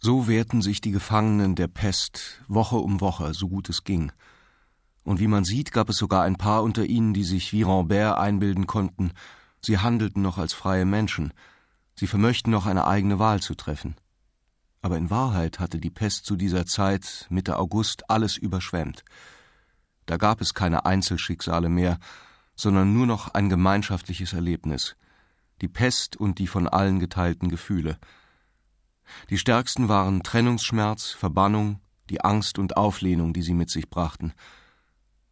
So wehrten sich die Gefangenen der Pest Woche um Woche, so gut es ging. Und wie man sieht, gab es sogar ein paar unter ihnen, die sich wie Rambert einbilden konnten, sie handelten noch als freie Menschen, sie vermöchten noch eine eigene Wahl zu treffen. Aber in Wahrheit hatte die Pest zu dieser Zeit, Mitte August, alles überschwemmt. Da gab es keine Einzelschicksale mehr, sondern nur noch ein gemeinschaftliches Erlebnis, die Pest und die von allen geteilten Gefühle – die stärksten waren Trennungsschmerz, Verbannung, die Angst und Auflehnung, die sie mit sich brachten.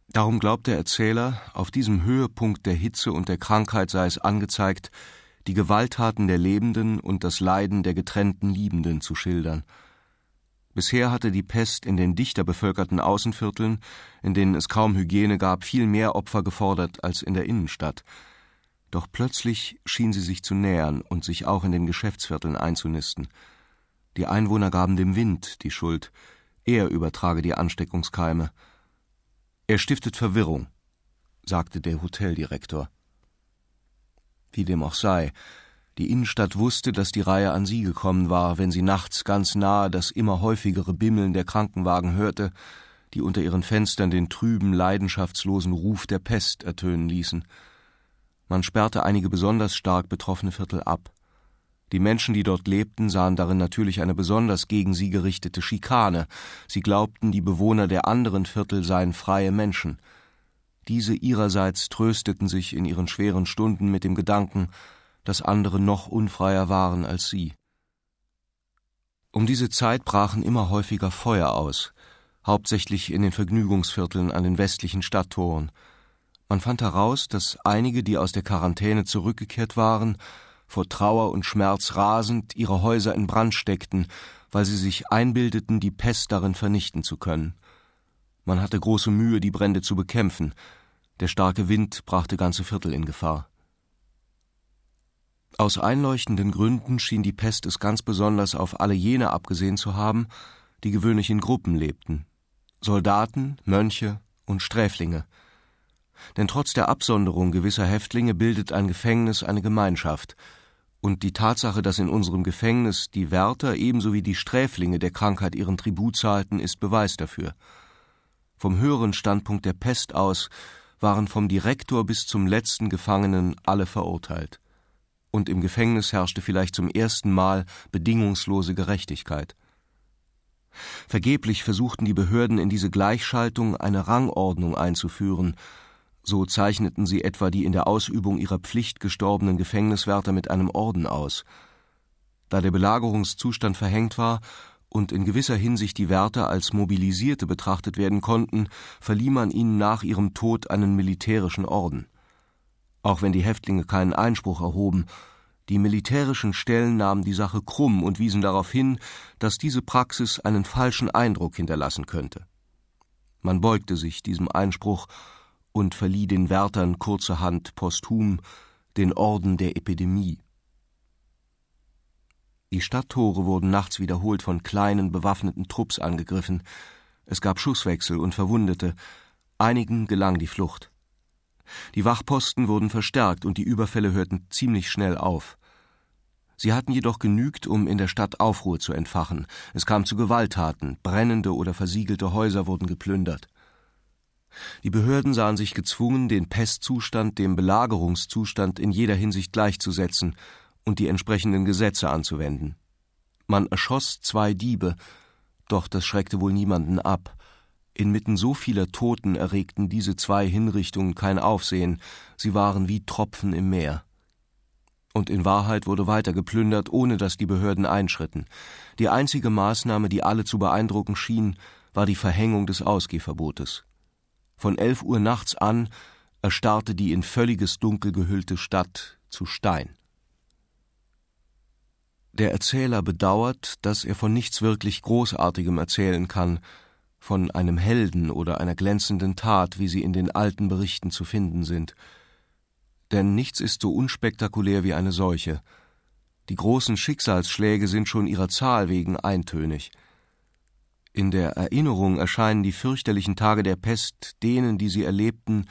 Darum glaubt der Erzähler, auf diesem Höhepunkt der Hitze und der Krankheit sei es angezeigt, die Gewalttaten der Lebenden und das Leiden der getrennten Liebenden zu schildern. Bisher hatte die Pest in den dichter bevölkerten Außenvierteln, in denen es kaum Hygiene gab, viel mehr Opfer gefordert als in der Innenstadt. Doch plötzlich schien sie sich zu nähern und sich auch in den Geschäftsvierteln einzunisten. Die Einwohner gaben dem Wind die Schuld, er übertrage die Ansteckungskeime. Er stiftet Verwirrung, sagte der Hoteldirektor. Wie dem auch sei, die Innenstadt wusste, dass die Reihe an sie gekommen war, wenn sie nachts ganz nahe das immer häufigere Bimmeln der Krankenwagen hörte, die unter ihren Fenstern den trüben, leidenschaftslosen Ruf der Pest ertönen ließen. Man sperrte einige besonders stark betroffene Viertel ab. Die Menschen, die dort lebten, sahen darin natürlich eine besonders gegen sie gerichtete Schikane. Sie glaubten, die Bewohner der anderen Viertel seien freie Menschen. Diese ihrerseits trösteten sich in ihren schweren Stunden mit dem Gedanken, dass andere noch unfreier waren als sie. Um diese Zeit brachen immer häufiger Feuer aus, hauptsächlich in den Vergnügungsvierteln an den westlichen Stadttoren. Man fand heraus, dass einige, die aus der Quarantäne zurückgekehrt waren, vor Trauer und Schmerz rasend ihre Häuser in Brand steckten, weil sie sich einbildeten, die Pest darin vernichten zu können. Man hatte große Mühe, die Brände zu bekämpfen. Der starke Wind brachte ganze Viertel in Gefahr. Aus einleuchtenden Gründen schien die Pest es ganz besonders auf alle jene abgesehen zu haben, die gewöhnlich in Gruppen lebten. Soldaten, Mönche und Sträflinge. Denn trotz der Absonderung gewisser Häftlinge bildet ein Gefängnis eine Gemeinschaft, und die Tatsache, dass in unserem Gefängnis die Wärter ebenso wie die Sträflinge der Krankheit ihren Tribut zahlten, ist Beweis dafür. Vom höheren Standpunkt der Pest aus waren vom Direktor bis zum letzten Gefangenen alle verurteilt. Und im Gefängnis herrschte vielleicht zum ersten Mal bedingungslose Gerechtigkeit. Vergeblich versuchten die Behörden in diese Gleichschaltung eine Rangordnung einzuführen, so zeichneten sie etwa die in der Ausübung ihrer Pflicht gestorbenen Gefängniswärter mit einem Orden aus. Da der Belagerungszustand verhängt war und in gewisser Hinsicht die Wärter als Mobilisierte betrachtet werden konnten, verlieh man ihnen nach ihrem Tod einen militärischen Orden. Auch wenn die Häftlinge keinen Einspruch erhoben, die militärischen Stellen nahmen die Sache krumm und wiesen darauf hin, dass diese Praxis einen falschen Eindruck hinterlassen könnte. Man beugte sich diesem Einspruch und verlieh den Wärtern kurzerhand posthum den Orden der Epidemie. Die Stadttore wurden nachts wiederholt von kleinen bewaffneten Trupps angegriffen. Es gab Schusswechsel und Verwundete. Einigen gelang die Flucht. Die Wachposten wurden verstärkt und die Überfälle hörten ziemlich schnell auf. Sie hatten jedoch genügt, um in der Stadt Aufruhr zu entfachen. Es kam zu Gewalttaten, brennende oder versiegelte Häuser wurden geplündert. Die Behörden sahen sich gezwungen, den Pestzustand dem Belagerungszustand in jeder Hinsicht gleichzusetzen und die entsprechenden Gesetze anzuwenden. Man erschoss zwei Diebe, doch das schreckte wohl niemanden ab. Inmitten so vieler Toten erregten diese zwei Hinrichtungen kein Aufsehen, sie waren wie Tropfen im Meer. Und in Wahrheit wurde weiter geplündert, ohne dass die Behörden einschritten. Die einzige Maßnahme, die alle zu beeindrucken schien, war die Verhängung des Ausgehverbotes. Von elf Uhr nachts an erstarrte die in völliges Dunkel gehüllte Stadt zu Stein. Der Erzähler bedauert, dass er von nichts wirklich Großartigem erzählen kann, von einem Helden oder einer glänzenden Tat, wie sie in den alten Berichten zu finden sind. Denn nichts ist so unspektakulär wie eine Seuche. Die großen Schicksalsschläge sind schon ihrer Zahl wegen eintönig. In der Erinnerung erscheinen die fürchterlichen Tage der Pest denen, die sie erlebten,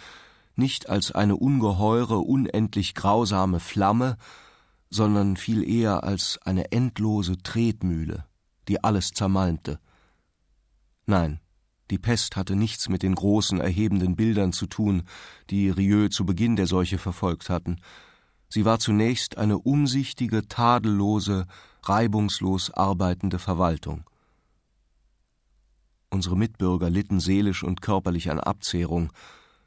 nicht als eine ungeheure, unendlich grausame Flamme, sondern viel eher als eine endlose Tretmühle, die alles zermalmte. Nein, die Pest hatte nichts mit den großen, erhebenden Bildern zu tun, die Rieu zu Beginn der Seuche verfolgt hatten. Sie war zunächst eine umsichtige, tadellose, reibungslos arbeitende Verwaltung. Unsere Mitbürger litten seelisch und körperlich an Abzehrung.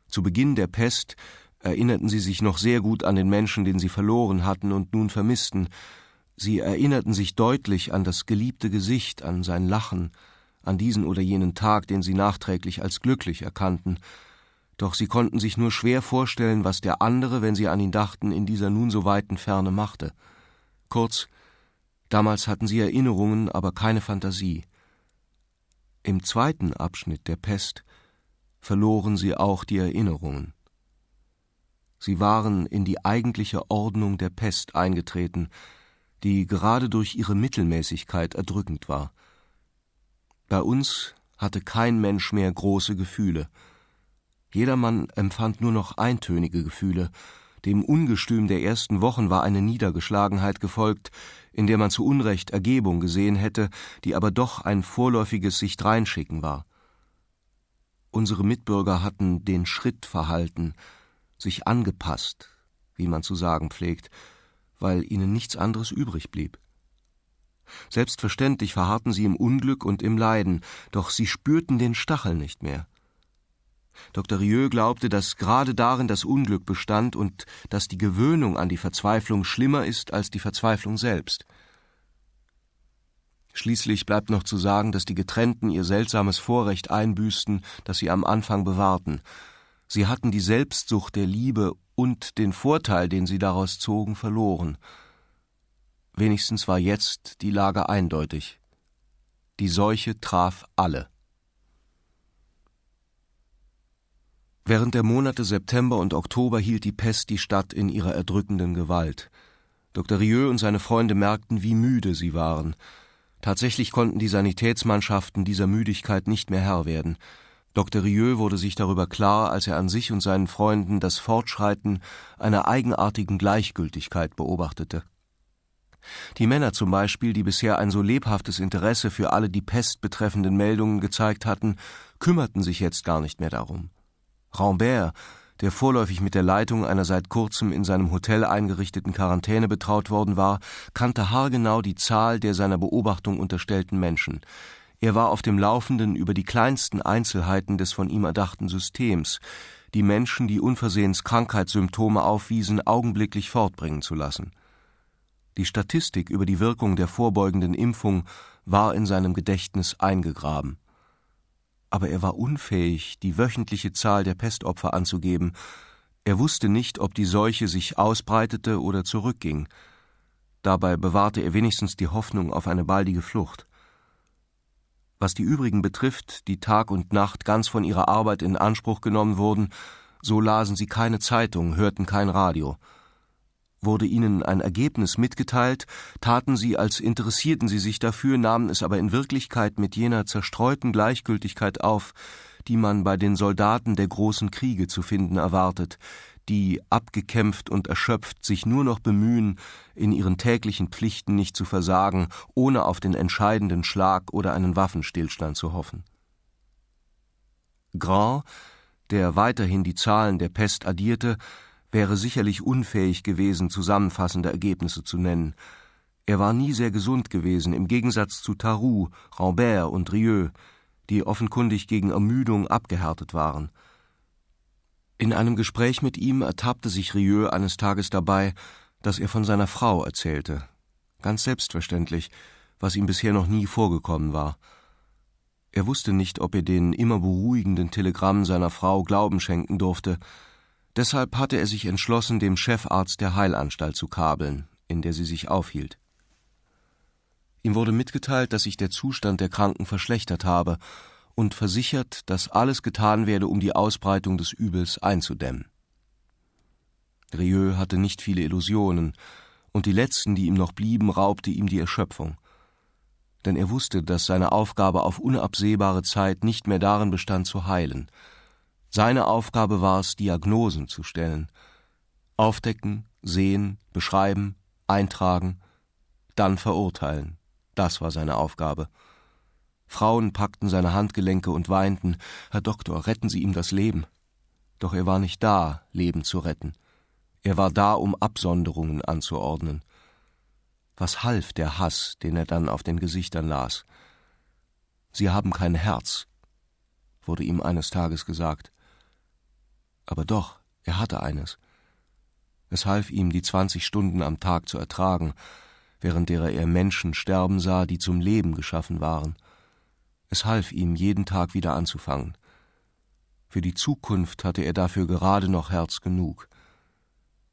Zu Beginn der Pest erinnerten sie sich noch sehr gut an den Menschen, den sie verloren hatten und nun vermissten. Sie erinnerten sich deutlich an das geliebte Gesicht, an sein Lachen, an diesen oder jenen Tag, den sie nachträglich als glücklich erkannten. Doch sie konnten sich nur schwer vorstellen, was der andere, wenn sie an ihn dachten, in dieser nun so weiten Ferne machte. Kurz, damals hatten sie Erinnerungen, aber keine Fantasie. Im zweiten Abschnitt der Pest verloren sie auch die Erinnerungen. Sie waren in die eigentliche Ordnung der Pest eingetreten, die gerade durch ihre Mittelmäßigkeit erdrückend war. Bei uns hatte kein Mensch mehr große Gefühle. Jedermann empfand nur noch eintönige Gefühle. Dem Ungestüm der ersten Wochen war eine Niedergeschlagenheit gefolgt, in der man zu Unrecht Ergebung gesehen hätte, die aber doch ein vorläufiges sich dreinschicken war. Unsere Mitbürger hatten den Schritt verhalten, sich angepasst, wie man zu sagen pflegt, weil ihnen nichts anderes übrig blieb. Selbstverständlich verharrten sie im Unglück und im Leiden, doch sie spürten den Stachel nicht mehr. Dr. Rieu glaubte, dass gerade darin das Unglück bestand und dass die Gewöhnung an die Verzweiflung schlimmer ist als die Verzweiflung selbst. Schließlich bleibt noch zu sagen, dass die Getrennten ihr seltsames Vorrecht einbüßten, das sie am Anfang bewahrten. Sie hatten die Selbstsucht der Liebe und den Vorteil, den sie daraus zogen, verloren. Wenigstens war jetzt die Lage eindeutig. Die Seuche traf alle. Während der Monate September und Oktober hielt die Pest die Stadt in ihrer erdrückenden Gewalt. Dr. Rieu und seine Freunde merkten, wie müde sie waren. Tatsächlich konnten die Sanitätsmannschaften dieser Müdigkeit nicht mehr Herr werden. Dr. Rieu wurde sich darüber klar, als er an sich und seinen Freunden das Fortschreiten einer eigenartigen Gleichgültigkeit beobachtete. Die Männer zum Beispiel, die bisher ein so lebhaftes Interesse für alle die Pest betreffenden Meldungen gezeigt hatten, kümmerten sich jetzt gar nicht mehr darum. Rambert, der vorläufig mit der Leitung einer seit kurzem in seinem Hotel eingerichteten Quarantäne betraut worden war, kannte haargenau die Zahl der seiner Beobachtung unterstellten Menschen. Er war auf dem Laufenden über die kleinsten Einzelheiten des von ihm erdachten Systems, die Menschen, die unversehens Krankheitssymptome aufwiesen, augenblicklich fortbringen zu lassen. Die Statistik über die Wirkung der vorbeugenden Impfung war in seinem Gedächtnis eingegraben aber er war unfähig, die wöchentliche Zahl der Pestopfer anzugeben. Er wusste nicht, ob die Seuche sich ausbreitete oder zurückging. Dabei bewahrte er wenigstens die Hoffnung auf eine baldige Flucht. Was die übrigen betrifft, die Tag und Nacht ganz von ihrer Arbeit in Anspruch genommen wurden, so lasen sie keine Zeitung, hörten kein Radio. Wurde ihnen ein Ergebnis mitgeteilt, taten sie, als interessierten sie sich dafür, nahmen es aber in Wirklichkeit mit jener zerstreuten Gleichgültigkeit auf, die man bei den Soldaten der großen Kriege zu finden erwartet, die, abgekämpft und erschöpft, sich nur noch bemühen, in ihren täglichen Pflichten nicht zu versagen, ohne auf den entscheidenden Schlag oder einen Waffenstillstand zu hoffen. Grand, der weiterhin die Zahlen der Pest addierte, wäre sicherlich unfähig gewesen, zusammenfassende Ergebnisse zu nennen. Er war nie sehr gesund gewesen, im Gegensatz zu Tarou, Rambert und Rieu, die offenkundig gegen Ermüdung abgehärtet waren. In einem Gespräch mit ihm ertappte sich Rieu eines Tages dabei, dass er von seiner Frau erzählte. Ganz selbstverständlich, was ihm bisher noch nie vorgekommen war. Er wusste nicht, ob er den immer beruhigenden Telegrammen seiner Frau Glauben schenken durfte, Deshalb hatte er sich entschlossen, dem Chefarzt der Heilanstalt zu kabeln, in der sie sich aufhielt. Ihm wurde mitgeteilt, dass sich der Zustand der Kranken verschlechtert habe und versichert, dass alles getan werde, um die Ausbreitung des Übels einzudämmen. Rieu hatte nicht viele Illusionen, und die letzten, die ihm noch blieben, raubte ihm die Erschöpfung. Denn er wusste, dass seine Aufgabe auf unabsehbare Zeit nicht mehr darin bestand, zu heilen, seine Aufgabe war es, Diagnosen zu stellen. Aufdecken, sehen, beschreiben, eintragen, dann verurteilen, Das war seine Aufgabe. Frauen packten seine Handgelenke und weinten Herr Doktor, retten Sie ihm das Leben. Doch er war nicht da, Leben zu retten. Er war da, um Absonderungen anzuordnen. Was half der Hass, den er dann auf den Gesichtern las? Sie haben kein Herz, wurde ihm eines Tages gesagt. Aber doch, er hatte eines. Es half ihm, die zwanzig Stunden am Tag zu ertragen, während derer er Menschen sterben sah, die zum Leben geschaffen waren. Es half ihm, jeden Tag wieder anzufangen. Für die Zukunft hatte er dafür gerade noch Herz genug.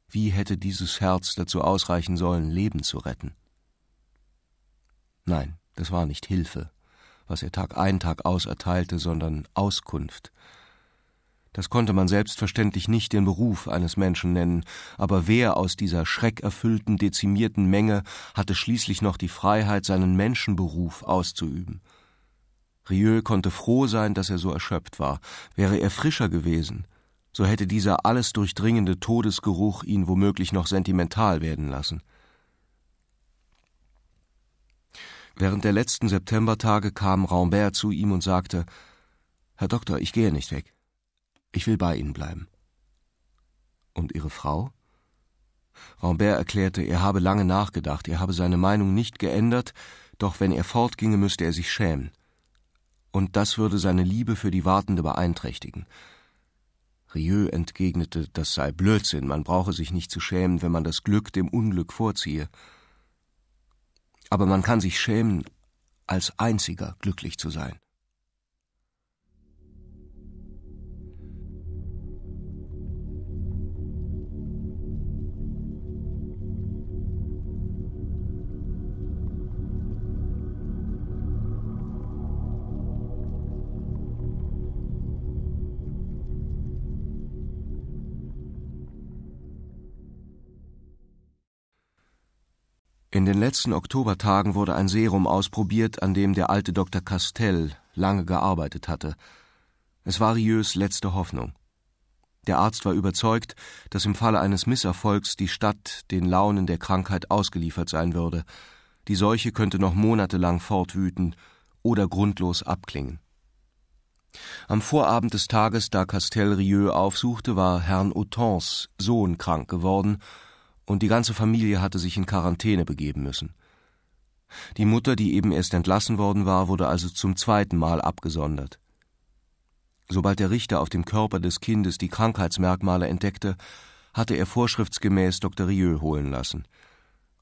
Wie hätte dieses Herz dazu ausreichen sollen, Leben zu retten? Nein, das war nicht Hilfe, was er Tag ein, Tag aus erteilte, sondern Auskunft. Das konnte man selbstverständlich nicht den Beruf eines Menschen nennen, aber wer aus dieser schreckerfüllten, dezimierten Menge hatte schließlich noch die Freiheit, seinen Menschenberuf auszuüben? Rieu konnte froh sein, dass er so erschöpft war. Wäre er frischer gewesen, so hätte dieser alles durchdringende Todesgeruch ihn womöglich noch sentimental werden lassen. Während der letzten Septembertage kam Rambert zu ihm und sagte Herr Doktor, ich gehe nicht weg. Ich will bei Ihnen bleiben. Und Ihre Frau? Rambert erklärte, er habe lange nachgedacht, er habe seine Meinung nicht geändert, doch wenn er fortginge, müsste er sich schämen. Und das würde seine Liebe für die Wartende beeinträchtigen. Rieu entgegnete, das sei Blödsinn, man brauche sich nicht zu schämen, wenn man das Glück dem Unglück vorziehe. Aber man kann sich schämen, als einziger glücklich zu sein. In den letzten Oktobertagen wurde ein Serum ausprobiert, an dem der alte Dr. Castell lange gearbeitet hatte. Es war Rieus letzte Hoffnung. Der Arzt war überzeugt, dass im Falle eines Misserfolgs die Stadt den Launen der Krankheit ausgeliefert sein würde. Die Seuche könnte noch monatelang fortwüten oder grundlos abklingen. Am Vorabend des Tages, da Castell Rieu aufsuchte, war Herrn Autons Sohn krank geworden und die ganze Familie hatte sich in Quarantäne begeben müssen. Die Mutter, die eben erst entlassen worden war, wurde also zum zweiten Mal abgesondert. Sobald der Richter auf dem Körper des Kindes die Krankheitsmerkmale entdeckte, hatte er vorschriftsgemäß Dr. Rieu holen lassen.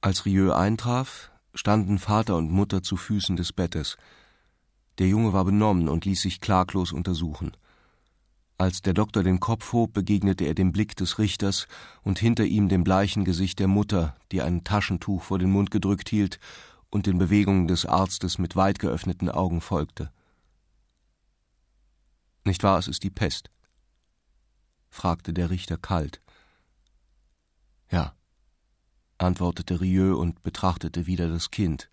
Als Rieu eintraf, standen Vater und Mutter zu Füßen des Bettes. Der Junge war benommen und ließ sich klaglos untersuchen. Als der Doktor den Kopf hob, begegnete er dem Blick des Richters und hinter ihm dem bleichen Gesicht der Mutter, die ein Taschentuch vor den Mund gedrückt hielt und den Bewegungen des Arztes mit weit geöffneten Augen folgte. Nicht wahr, es ist die Pest? fragte der Richter kalt. Ja, antwortete Rieu und betrachtete wieder das Kind.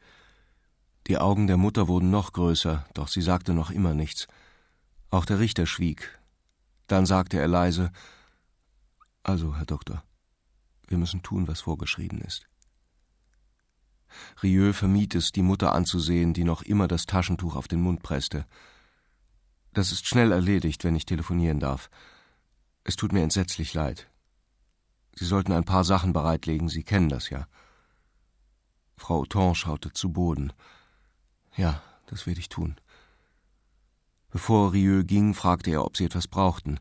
Die Augen der Mutter wurden noch größer, doch sie sagte noch immer nichts. Auch der Richter schwieg, dann sagte er leise Also, Herr Doktor, wir müssen tun, was vorgeschrieben ist. Rieu vermied es, die Mutter anzusehen, die noch immer das Taschentuch auf den Mund presste. Das ist schnell erledigt, wenn ich telefonieren darf. Es tut mir entsetzlich leid. Sie sollten ein paar Sachen bereitlegen, Sie kennen das ja. Frau Auton schaute zu Boden. Ja, das werde ich tun. Bevor Rieu ging, fragte er, ob sie etwas brauchten.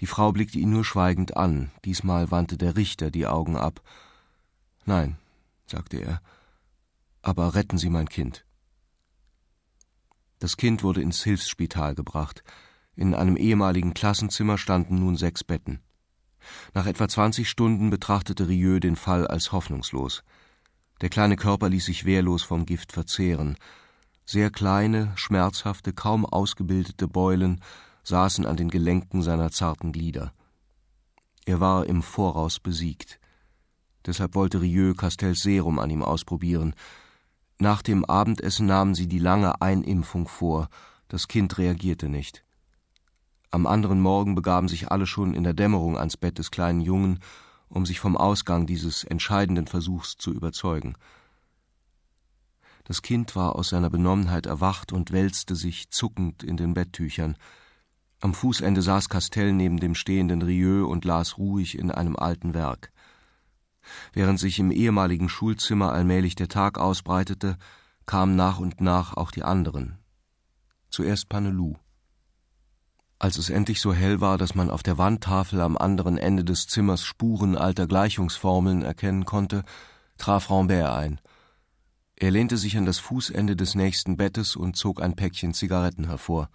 Die Frau blickte ihn nur schweigend an, diesmal wandte der Richter die Augen ab. Nein, sagte er, aber retten Sie mein Kind. Das Kind wurde ins Hilfsspital gebracht. In einem ehemaligen Klassenzimmer standen nun sechs Betten. Nach etwa zwanzig Stunden betrachtete Rieu den Fall als hoffnungslos. Der kleine Körper ließ sich wehrlos vom Gift verzehren. Sehr kleine, schmerzhafte, kaum ausgebildete Beulen saßen an den Gelenken seiner zarten Glieder. Er war im Voraus besiegt. Deshalb wollte Rieu Castels Serum an ihm ausprobieren. Nach dem Abendessen nahmen sie die lange Einimpfung vor. Das Kind reagierte nicht. Am anderen Morgen begaben sich alle schon in der Dämmerung ans Bett des kleinen Jungen, um sich vom Ausgang dieses entscheidenden Versuchs zu überzeugen. Das Kind war aus seiner Benommenheit erwacht und wälzte sich zuckend in den Betttüchern. Am Fußende saß Castell neben dem stehenden Rieu und las ruhig in einem alten Werk. Während sich im ehemaligen Schulzimmer allmählich der Tag ausbreitete, kamen nach und nach auch die anderen. Zuerst Panelou. Als es endlich so hell war, dass man auf der Wandtafel am anderen Ende des Zimmers Spuren alter Gleichungsformeln erkennen konnte, traf Rambert ein. Er lehnte sich an das Fußende des nächsten Bettes und zog ein Päckchen Zigaretten hervor.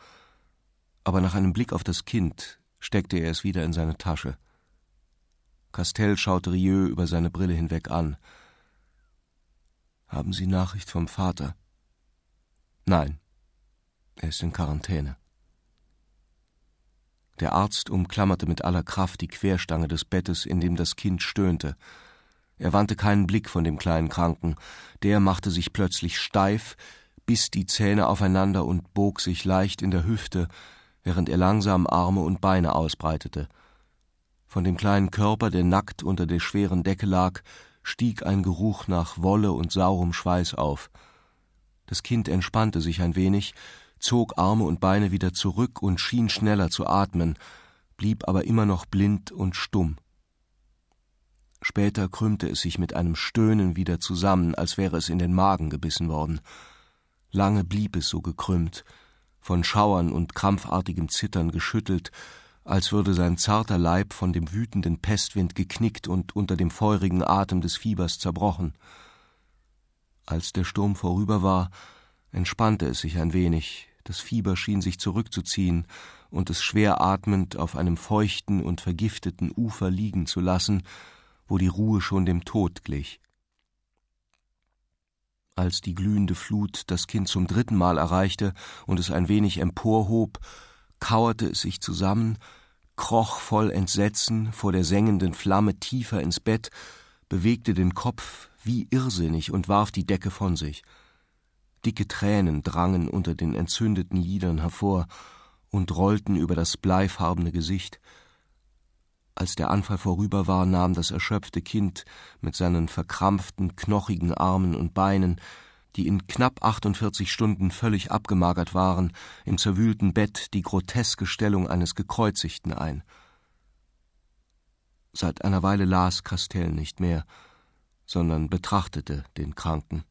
Aber nach einem Blick auf das Kind steckte er es wieder in seine Tasche. Castell schaute Rieu über seine Brille hinweg an. Haben Sie Nachricht vom Vater? Nein. Er ist in Quarantäne. Der Arzt umklammerte mit aller Kraft die Querstange des Bettes, in dem das Kind stöhnte. Er wandte keinen Blick von dem kleinen Kranken, der machte sich plötzlich steif, biss die Zähne aufeinander und bog sich leicht in der Hüfte, während er langsam Arme und Beine ausbreitete. Von dem kleinen Körper, der nackt unter der schweren Decke lag, stieg ein Geruch nach Wolle und saurem Schweiß auf. Das Kind entspannte sich ein wenig, zog Arme und Beine wieder zurück und schien schneller zu atmen, blieb aber immer noch blind und stumm. Später krümmte es sich mit einem Stöhnen wieder zusammen, als wäre es in den Magen gebissen worden. Lange blieb es so gekrümmt, von Schauern und krampfartigem Zittern geschüttelt, als würde sein zarter Leib von dem wütenden Pestwind geknickt und unter dem feurigen Atem des Fiebers zerbrochen. Als der Sturm vorüber war, entspannte es sich ein wenig, das Fieber schien sich zurückzuziehen und es schwer atmend auf einem feuchten und vergifteten Ufer liegen zu lassen, wo die Ruhe schon dem Tod glich. Als die glühende Flut das Kind zum dritten Mal erreichte und es ein wenig emporhob, kauerte es sich zusammen, kroch voll Entsetzen vor der sengenden Flamme tiefer ins Bett, bewegte den Kopf wie irrsinnig und warf die Decke von sich. Dicke Tränen drangen unter den entzündeten Lidern hervor und rollten über das bleifarbene Gesicht. Als der Anfall vorüber war, nahm das erschöpfte Kind mit seinen verkrampften, knochigen Armen und Beinen, die in knapp 48 Stunden völlig abgemagert waren, im zerwühlten Bett die groteske Stellung eines Gekreuzigten ein. Seit einer Weile las Castell nicht mehr, sondern betrachtete den Kranken.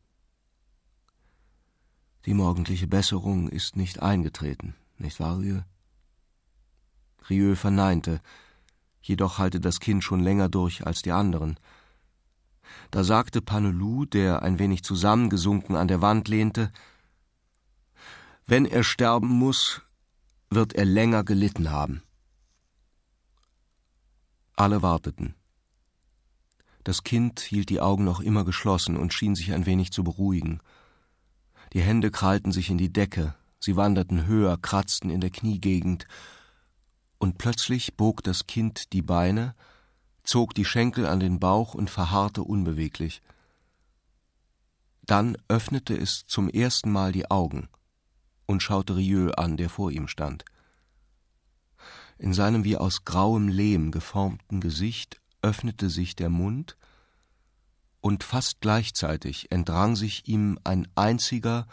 Die morgendliche Besserung ist nicht eingetreten, nicht wahr, Rieu? Rieu verneinte, jedoch halte das Kind schon länger durch als die anderen. Da sagte Panelou, der ein wenig zusammengesunken an der Wand lehnte, wenn er sterben muss, wird er länger gelitten haben. Alle warteten. Das Kind hielt die Augen noch immer geschlossen und schien sich ein wenig zu beruhigen. Die Hände krallten sich in die Decke, sie wanderten höher, kratzten in der Kniegegend, und plötzlich bog das Kind die Beine, zog die Schenkel an den Bauch und verharrte unbeweglich. Dann öffnete es zum ersten Mal die Augen und schaute Rieu an, der vor ihm stand. In seinem wie aus grauem Lehm geformten Gesicht öffnete sich der Mund, und fast gleichzeitig entrang sich ihm ein einziger,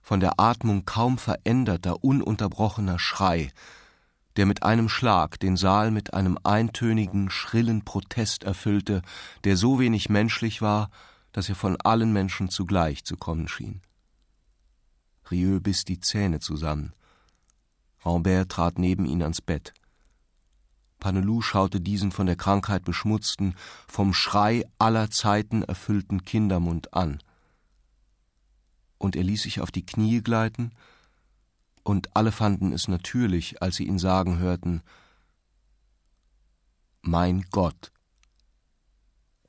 von der Atmung kaum veränderter, ununterbrochener Schrei, der mit einem Schlag den Saal mit einem eintönigen, schrillen Protest erfüllte, der so wenig menschlich war, dass er von allen Menschen zugleich zu kommen schien. Rieu biss die Zähne zusammen. Rambert trat neben ihn ans Bett. Panelou schaute diesen von der Krankheit beschmutzten, vom Schrei aller Zeiten erfüllten Kindermund an. Und er ließ sich auf die Knie gleiten, und alle fanden es natürlich, als sie ihn sagen hörten Mein Gott,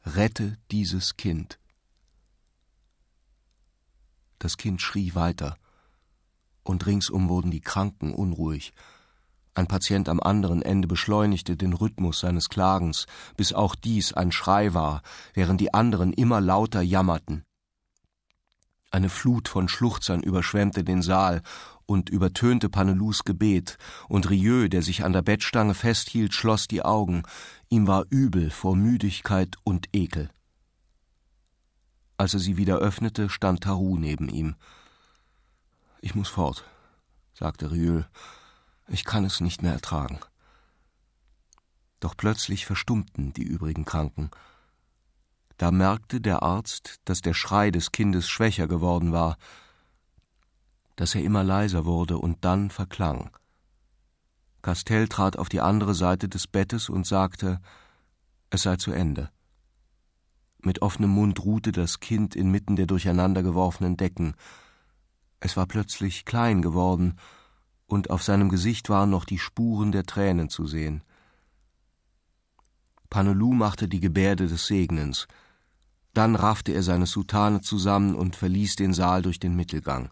rette dieses Kind. Das Kind schrie weiter, und ringsum wurden die Kranken unruhig, ein Patient am anderen Ende beschleunigte den Rhythmus seines Klagens, bis auch dies ein Schrei war, während die anderen immer lauter jammerten. Eine Flut von Schluchzern überschwemmte den Saal und übertönte Panelus Gebet, und Rieu, der sich an der Bettstange festhielt, schloss die Augen. Ihm war übel vor Müdigkeit und Ekel. Als er sie wieder öffnete, stand Taru neben ihm. Ich muss fort, sagte Rieux. Ich kann es nicht mehr ertragen. Doch plötzlich verstummten die übrigen Kranken. Da merkte der Arzt, dass der Schrei des Kindes schwächer geworden war, dass er immer leiser wurde und dann verklang. Castell trat auf die andere Seite des Bettes und sagte, es sei zu Ende. Mit offenem Mund ruhte das Kind inmitten der durcheinandergeworfenen Decken. Es war plötzlich klein geworden, und auf seinem Gesicht waren noch die Spuren der Tränen zu sehen. Panelu machte die Gebärde des Segnens. Dann raffte er seine Soutane zusammen und verließ den Saal durch den Mittelgang.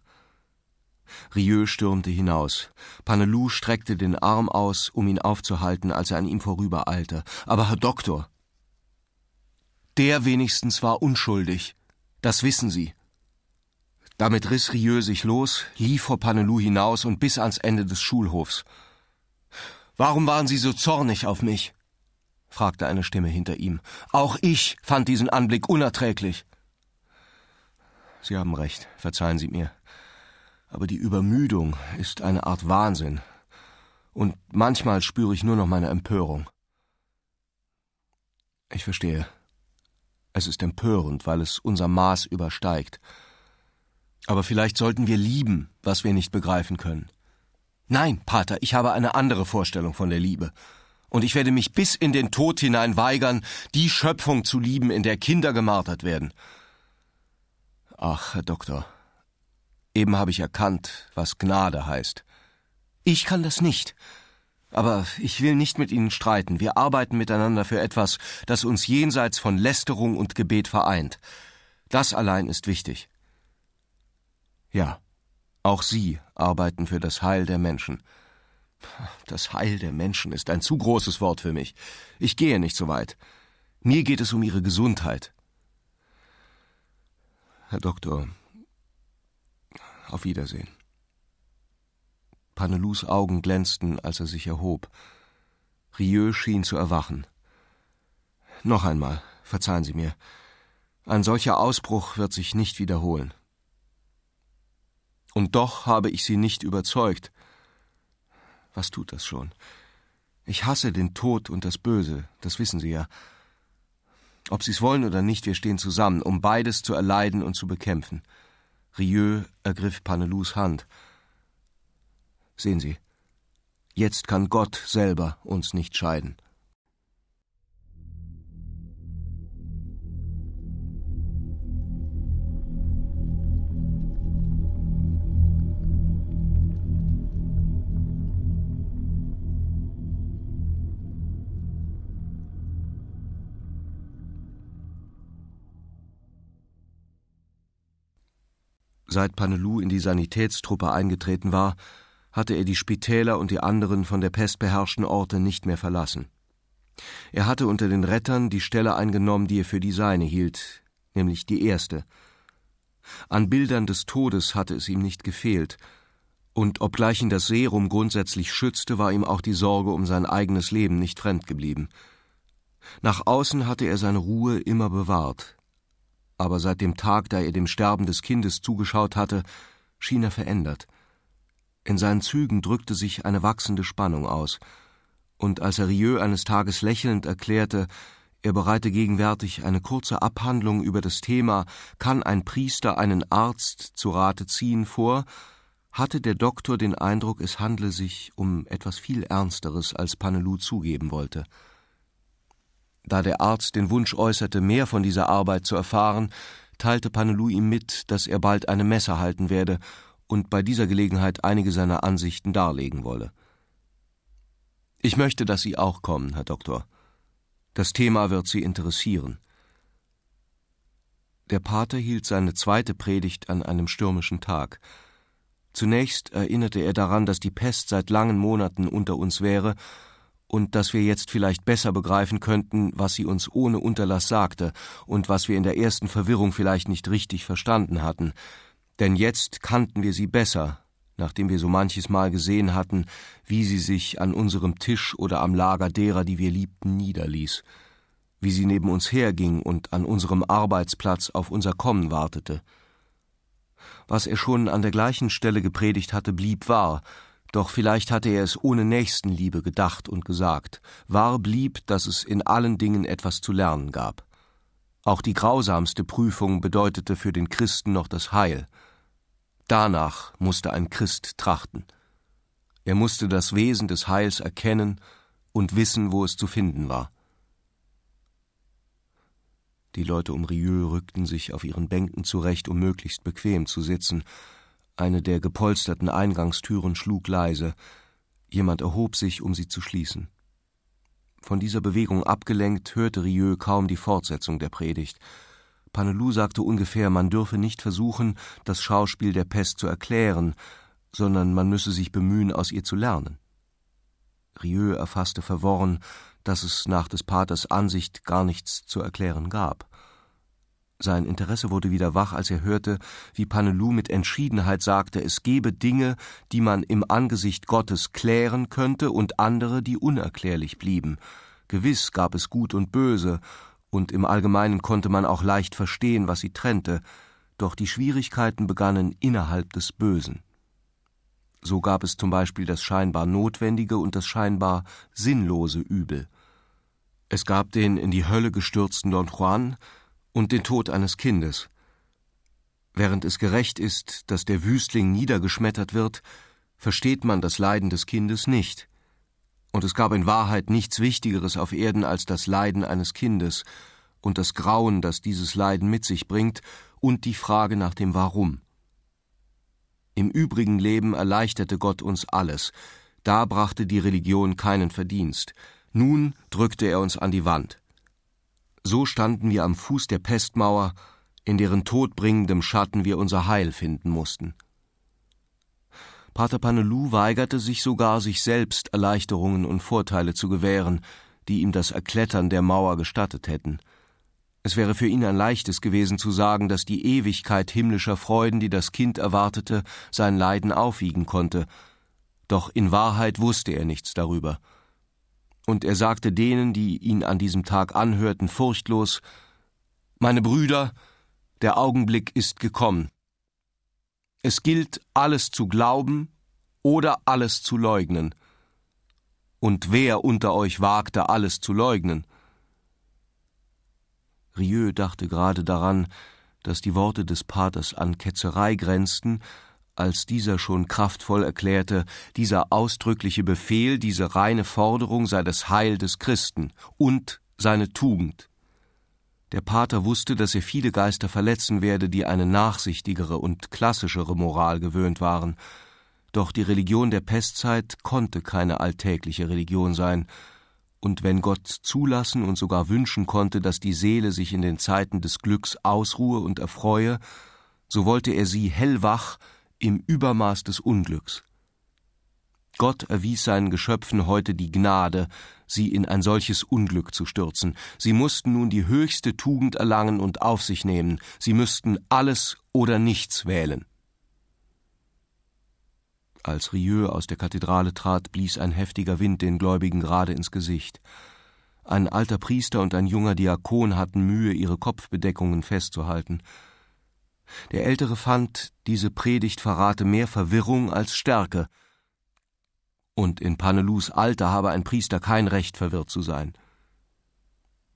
Rieux stürmte hinaus. Panelu streckte den Arm aus, um ihn aufzuhalten, als er an ihm vorübereilte. Aber Herr Doktor, der wenigstens war unschuldig. Das wissen Sie. Damit riss Rieux sich los, lief vor Panelu hinaus und bis ans Ende des Schulhofs. Warum waren Sie so zornig auf mich? fragte eine Stimme hinter ihm. Auch ich fand diesen Anblick unerträglich. Sie haben recht, verzeihen Sie mir. Aber die Übermüdung ist eine Art Wahnsinn. Und manchmal spüre ich nur noch meine Empörung. Ich verstehe. Es ist empörend, weil es unser Maß übersteigt. Aber vielleicht sollten wir lieben, was wir nicht begreifen können. Nein, Pater, ich habe eine andere Vorstellung von der Liebe. Und ich werde mich bis in den Tod hinein weigern, die Schöpfung zu lieben, in der Kinder gemartert werden. Ach, Herr Doktor, eben habe ich erkannt, was Gnade heißt. Ich kann das nicht. Aber ich will nicht mit Ihnen streiten. Wir arbeiten miteinander für etwas, das uns jenseits von Lästerung und Gebet vereint. Das allein ist wichtig. Ja, auch Sie arbeiten für das Heil der Menschen. Das Heil der Menschen ist ein zu großes Wort für mich. Ich gehe nicht so weit. Mir geht es um Ihre Gesundheit. Herr Doktor, auf Wiedersehen. Panelus Augen glänzten, als er sich erhob. Rieux schien zu erwachen. Noch einmal, verzeihen Sie mir. Ein solcher Ausbruch wird sich nicht wiederholen. Und doch habe ich Sie nicht überzeugt. Was tut das schon? Ich hasse den Tod und das Böse, das wissen Sie ja. Ob Sie es wollen oder nicht, wir stehen zusammen, um beides zu erleiden und zu bekämpfen. Rieux ergriff Panelus Hand. Sehen Sie, jetzt kann Gott selber uns nicht scheiden. Seit Panelu in die Sanitätstruppe eingetreten war, hatte er die Spitäler und die anderen von der Pest beherrschten Orte nicht mehr verlassen. Er hatte unter den Rettern die Stelle eingenommen, die er für die seine hielt, nämlich die erste. An Bildern des Todes hatte es ihm nicht gefehlt, und obgleich ihn das Serum grundsätzlich schützte, war ihm auch die Sorge um sein eigenes Leben nicht fremd geblieben. Nach außen hatte er seine Ruhe immer bewahrt, aber seit dem Tag, da er dem Sterben des Kindes zugeschaut hatte, schien er verändert. In seinen Zügen drückte sich eine wachsende Spannung aus, und als er Rieux eines Tages lächelnd erklärte, er bereite gegenwärtig eine kurze Abhandlung über das Thema Kann ein Priester einen Arzt zu Rate ziehen vor, hatte der Doktor den Eindruck, es handle sich um etwas viel Ernsteres, als Panelu zugeben wollte. Da der Arzt den Wunsch äußerte, mehr von dieser Arbeit zu erfahren, teilte Panelu ihm mit, dass er bald eine Messe halten werde und bei dieser Gelegenheit einige seiner Ansichten darlegen wolle. Ich möchte, dass Sie auch kommen, Herr Doktor. Das Thema wird Sie interessieren. Der Pater hielt seine zweite Predigt an einem stürmischen Tag. Zunächst erinnerte er daran, dass die Pest seit langen Monaten unter uns wäre und dass wir jetzt vielleicht besser begreifen könnten, was sie uns ohne Unterlass sagte und was wir in der ersten Verwirrung vielleicht nicht richtig verstanden hatten, denn jetzt kannten wir sie besser, nachdem wir so manches Mal gesehen hatten, wie sie sich an unserem Tisch oder am Lager derer, die wir liebten, niederließ. wie sie neben uns herging und an unserem Arbeitsplatz auf unser Kommen wartete. Was er schon an der gleichen Stelle gepredigt hatte, blieb wahr, doch vielleicht hatte er es ohne Nächstenliebe gedacht und gesagt. Wahr blieb, dass es in allen Dingen etwas zu lernen gab. Auch die grausamste Prüfung bedeutete für den Christen noch das Heil. Danach musste ein Christ trachten. Er musste das Wesen des Heils erkennen und wissen, wo es zu finden war. Die Leute um Rieux rückten sich auf ihren Bänken zurecht, um möglichst bequem zu sitzen. Eine der gepolsterten Eingangstüren schlug leise. Jemand erhob sich, um sie zu schließen. Von dieser Bewegung abgelenkt, hörte Rieux kaum die Fortsetzung der Predigt. Panelou sagte ungefähr, man dürfe nicht versuchen, das Schauspiel der Pest zu erklären, sondern man müsse sich bemühen, aus ihr zu lernen. Rieux erfasste verworren, dass es nach des Paters Ansicht gar nichts zu erklären gab. Sein Interesse wurde wieder wach, als er hörte, wie Panelou mit Entschiedenheit sagte, es gebe Dinge, die man im Angesicht Gottes klären könnte und andere, die unerklärlich blieben. Gewiss gab es Gut und Böse, und im Allgemeinen konnte man auch leicht verstehen, was sie trennte, doch die Schwierigkeiten begannen innerhalb des Bösen. So gab es zum Beispiel das scheinbar notwendige und das scheinbar sinnlose Übel. Es gab den in die Hölle gestürzten Don Juan und den Tod eines Kindes. Während es gerecht ist, dass der Wüstling niedergeschmettert wird, versteht man das Leiden des Kindes nicht. Und es gab in Wahrheit nichts Wichtigeres auf Erden als das Leiden eines Kindes und das Grauen, das dieses Leiden mit sich bringt, und die Frage nach dem Warum. Im übrigen Leben erleichterte Gott uns alles, da brachte die Religion keinen Verdienst, nun drückte er uns an die Wand. So standen wir am Fuß der Pestmauer, in deren todbringendem Schatten wir unser Heil finden mussten. Pater Panelou weigerte sich sogar, sich selbst Erleichterungen und Vorteile zu gewähren, die ihm das Erklettern der Mauer gestattet hätten. Es wäre für ihn ein leichtes gewesen zu sagen, dass die Ewigkeit himmlischer Freuden, die das Kind erwartete, sein Leiden aufwiegen konnte. Doch in Wahrheit wusste er nichts darüber und er sagte denen, die ihn an diesem Tag anhörten, furchtlos Meine Brüder, der Augenblick ist gekommen. Es gilt, alles zu glauben oder alles zu leugnen. Und wer unter euch wagte, alles zu leugnen? Rieux dachte gerade daran, dass die Worte des Paters an Ketzerei grenzten, als dieser schon kraftvoll erklärte, dieser ausdrückliche Befehl, diese reine Forderung sei das Heil des Christen und seine Tugend. Der Pater wusste, dass er viele Geister verletzen werde, die eine nachsichtigere und klassischere Moral gewöhnt waren. Doch die Religion der Pestzeit konnte keine alltägliche Religion sein, und wenn Gott zulassen und sogar wünschen konnte, dass die Seele sich in den Zeiten des Glücks ausruhe und erfreue, so wollte er sie hellwach, im Übermaß des Unglücks. Gott erwies seinen Geschöpfen heute die Gnade, sie in ein solches Unglück zu stürzen. Sie mussten nun die höchste Tugend erlangen und auf sich nehmen. Sie müssten alles oder nichts wählen. Als Rieux aus der Kathedrale trat, blies ein heftiger Wind den Gläubigen gerade ins Gesicht. Ein alter Priester und ein junger Diakon hatten Mühe, ihre Kopfbedeckungen festzuhalten. Der Ältere fand, diese Predigt verrate mehr Verwirrung als Stärke, und in Panelus Alter habe ein Priester kein Recht, verwirrt zu sein.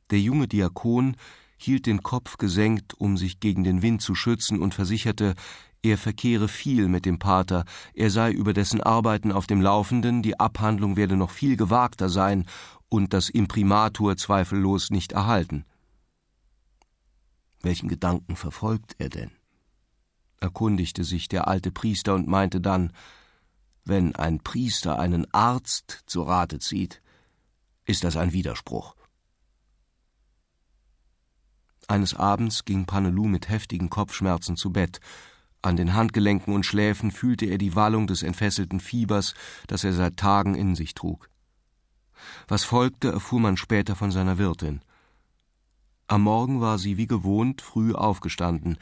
Der junge Diakon hielt den Kopf gesenkt, um sich gegen den Wind zu schützen, und versicherte, er verkehre viel mit dem Pater, er sei über dessen Arbeiten auf dem Laufenden, die Abhandlung werde noch viel gewagter sein und das Imprimatur zweifellos nicht erhalten. Welchen Gedanken verfolgt er denn? Erkundigte sich der alte Priester und meinte dann Wenn ein Priester einen Arzt zu Rate zieht, ist das ein Widerspruch. Eines Abends ging Panelou mit heftigen Kopfschmerzen zu Bett. An den Handgelenken und Schläfen fühlte er die Wallung des entfesselten Fiebers, das er seit Tagen in sich trug. Was folgte, erfuhr man später von seiner Wirtin. Am Morgen war sie wie gewohnt früh aufgestanden,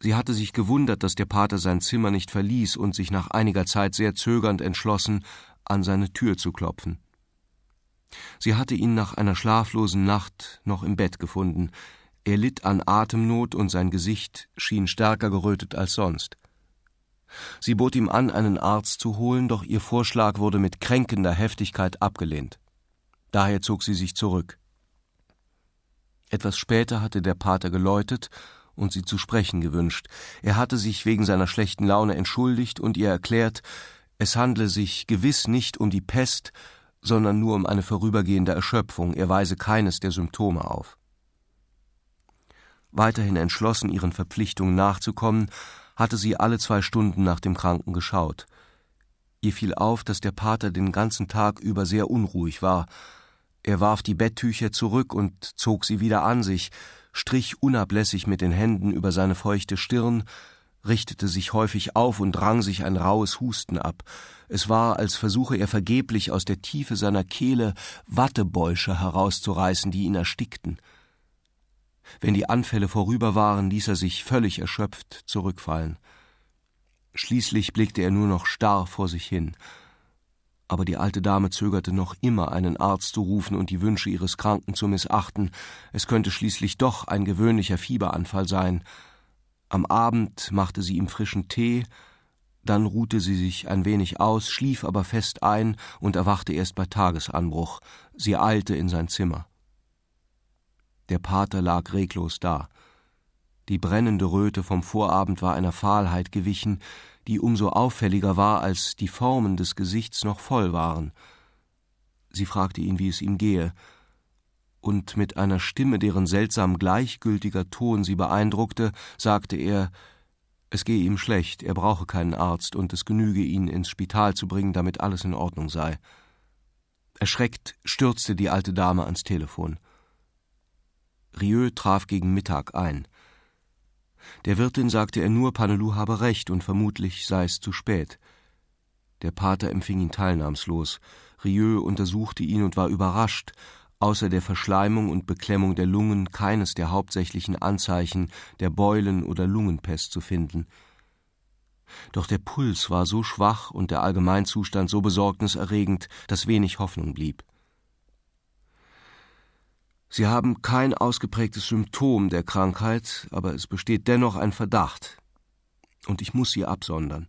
Sie hatte sich gewundert, dass der Pater sein Zimmer nicht verließ und sich nach einiger Zeit sehr zögernd entschlossen, an seine Tür zu klopfen. Sie hatte ihn nach einer schlaflosen Nacht noch im Bett gefunden. Er litt an Atemnot und sein Gesicht schien stärker gerötet als sonst. Sie bot ihm an, einen Arzt zu holen, doch ihr Vorschlag wurde mit kränkender Heftigkeit abgelehnt. Daher zog sie sich zurück. Etwas später hatte der Pater geläutet und sie zu sprechen gewünscht. Er hatte sich wegen seiner schlechten Laune entschuldigt und ihr erklärt, es handle sich gewiss nicht um die Pest, sondern nur um eine vorübergehende Erschöpfung, er weise keines der Symptome auf. Weiterhin entschlossen, ihren Verpflichtungen nachzukommen, hatte sie alle zwei Stunden nach dem Kranken geschaut. Ihr fiel auf, dass der Pater den ganzen Tag über sehr unruhig war. Er warf die Betttücher zurück und zog sie wieder an sich, strich unablässig mit den Händen über seine feuchte Stirn, richtete sich häufig auf und rang sich ein rauhes Husten ab. Es war, als versuche er vergeblich aus der Tiefe seiner Kehle Wattebäusche herauszureißen, die ihn erstickten. Wenn die Anfälle vorüber waren, ließ er sich völlig erschöpft zurückfallen. Schließlich blickte er nur noch starr vor sich hin. Aber die alte Dame zögerte noch immer, einen Arzt zu rufen und die Wünsche ihres Kranken zu missachten. Es könnte schließlich doch ein gewöhnlicher Fieberanfall sein. Am Abend machte sie ihm frischen Tee, dann ruhte sie sich ein wenig aus, schlief aber fest ein und erwachte erst bei Tagesanbruch. Sie eilte in sein Zimmer. Der Pater lag reglos da. Die brennende Röte vom Vorabend war einer Fahlheit gewichen, die umso auffälliger war, als die Formen des Gesichts noch voll waren. Sie fragte ihn, wie es ihm gehe, und mit einer Stimme, deren seltsam gleichgültiger Ton sie beeindruckte, sagte er, es gehe ihm schlecht, er brauche keinen Arzt und es genüge, ihn ins Spital zu bringen, damit alles in Ordnung sei. Erschreckt stürzte die alte Dame ans Telefon. Rieu traf gegen Mittag ein. Der Wirtin sagte er nur, Panelou habe recht und vermutlich sei es zu spät. Der Pater empfing ihn teilnahmslos. Rieu untersuchte ihn und war überrascht, außer der Verschleimung und Beklemmung der Lungen keines der hauptsächlichen Anzeichen der Beulen- oder Lungenpest zu finden. Doch der Puls war so schwach und der Allgemeinzustand so besorgniserregend, dass wenig Hoffnung blieb. Sie haben kein ausgeprägtes Symptom der Krankheit, aber es besteht dennoch ein Verdacht. Und ich muss Sie absondern.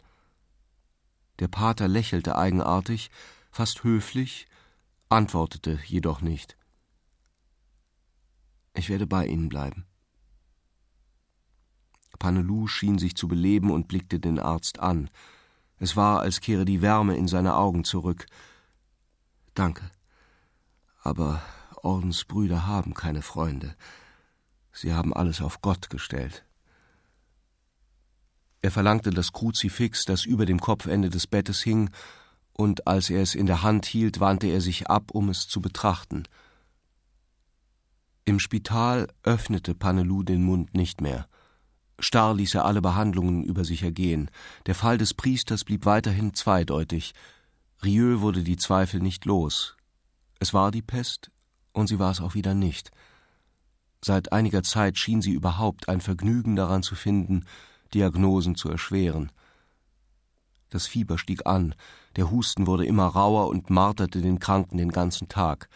Der Pater lächelte eigenartig, fast höflich, antwortete jedoch nicht. Ich werde bei Ihnen bleiben. Panelou schien sich zu beleben und blickte den Arzt an. Es war, als kehre die Wärme in seine Augen zurück. Danke. Aber Ordensbrüder haben keine Freunde. Sie haben alles auf Gott gestellt. Er verlangte das Kruzifix, das über dem Kopfende des Bettes hing, und als er es in der Hand hielt, wandte er sich ab, um es zu betrachten. Im Spital öffnete Panelou den Mund nicht mehr. Starr ließ er alle Behandlungen über sich ergehen. Der Fall des Priesters blieb weiterhin zweideutig. Rieu wurde die Zweifel nicht los. Es war die Pest, und sie war es auch wieder nicht. Seit einiger Zeit schien sie überhaupt ein Vergnügen daran zu finden, Diagnosen zu erschweren. Das Fieber stieg an, der Husten wurde immer rauer und marterte den Kranken den ganzen Tag.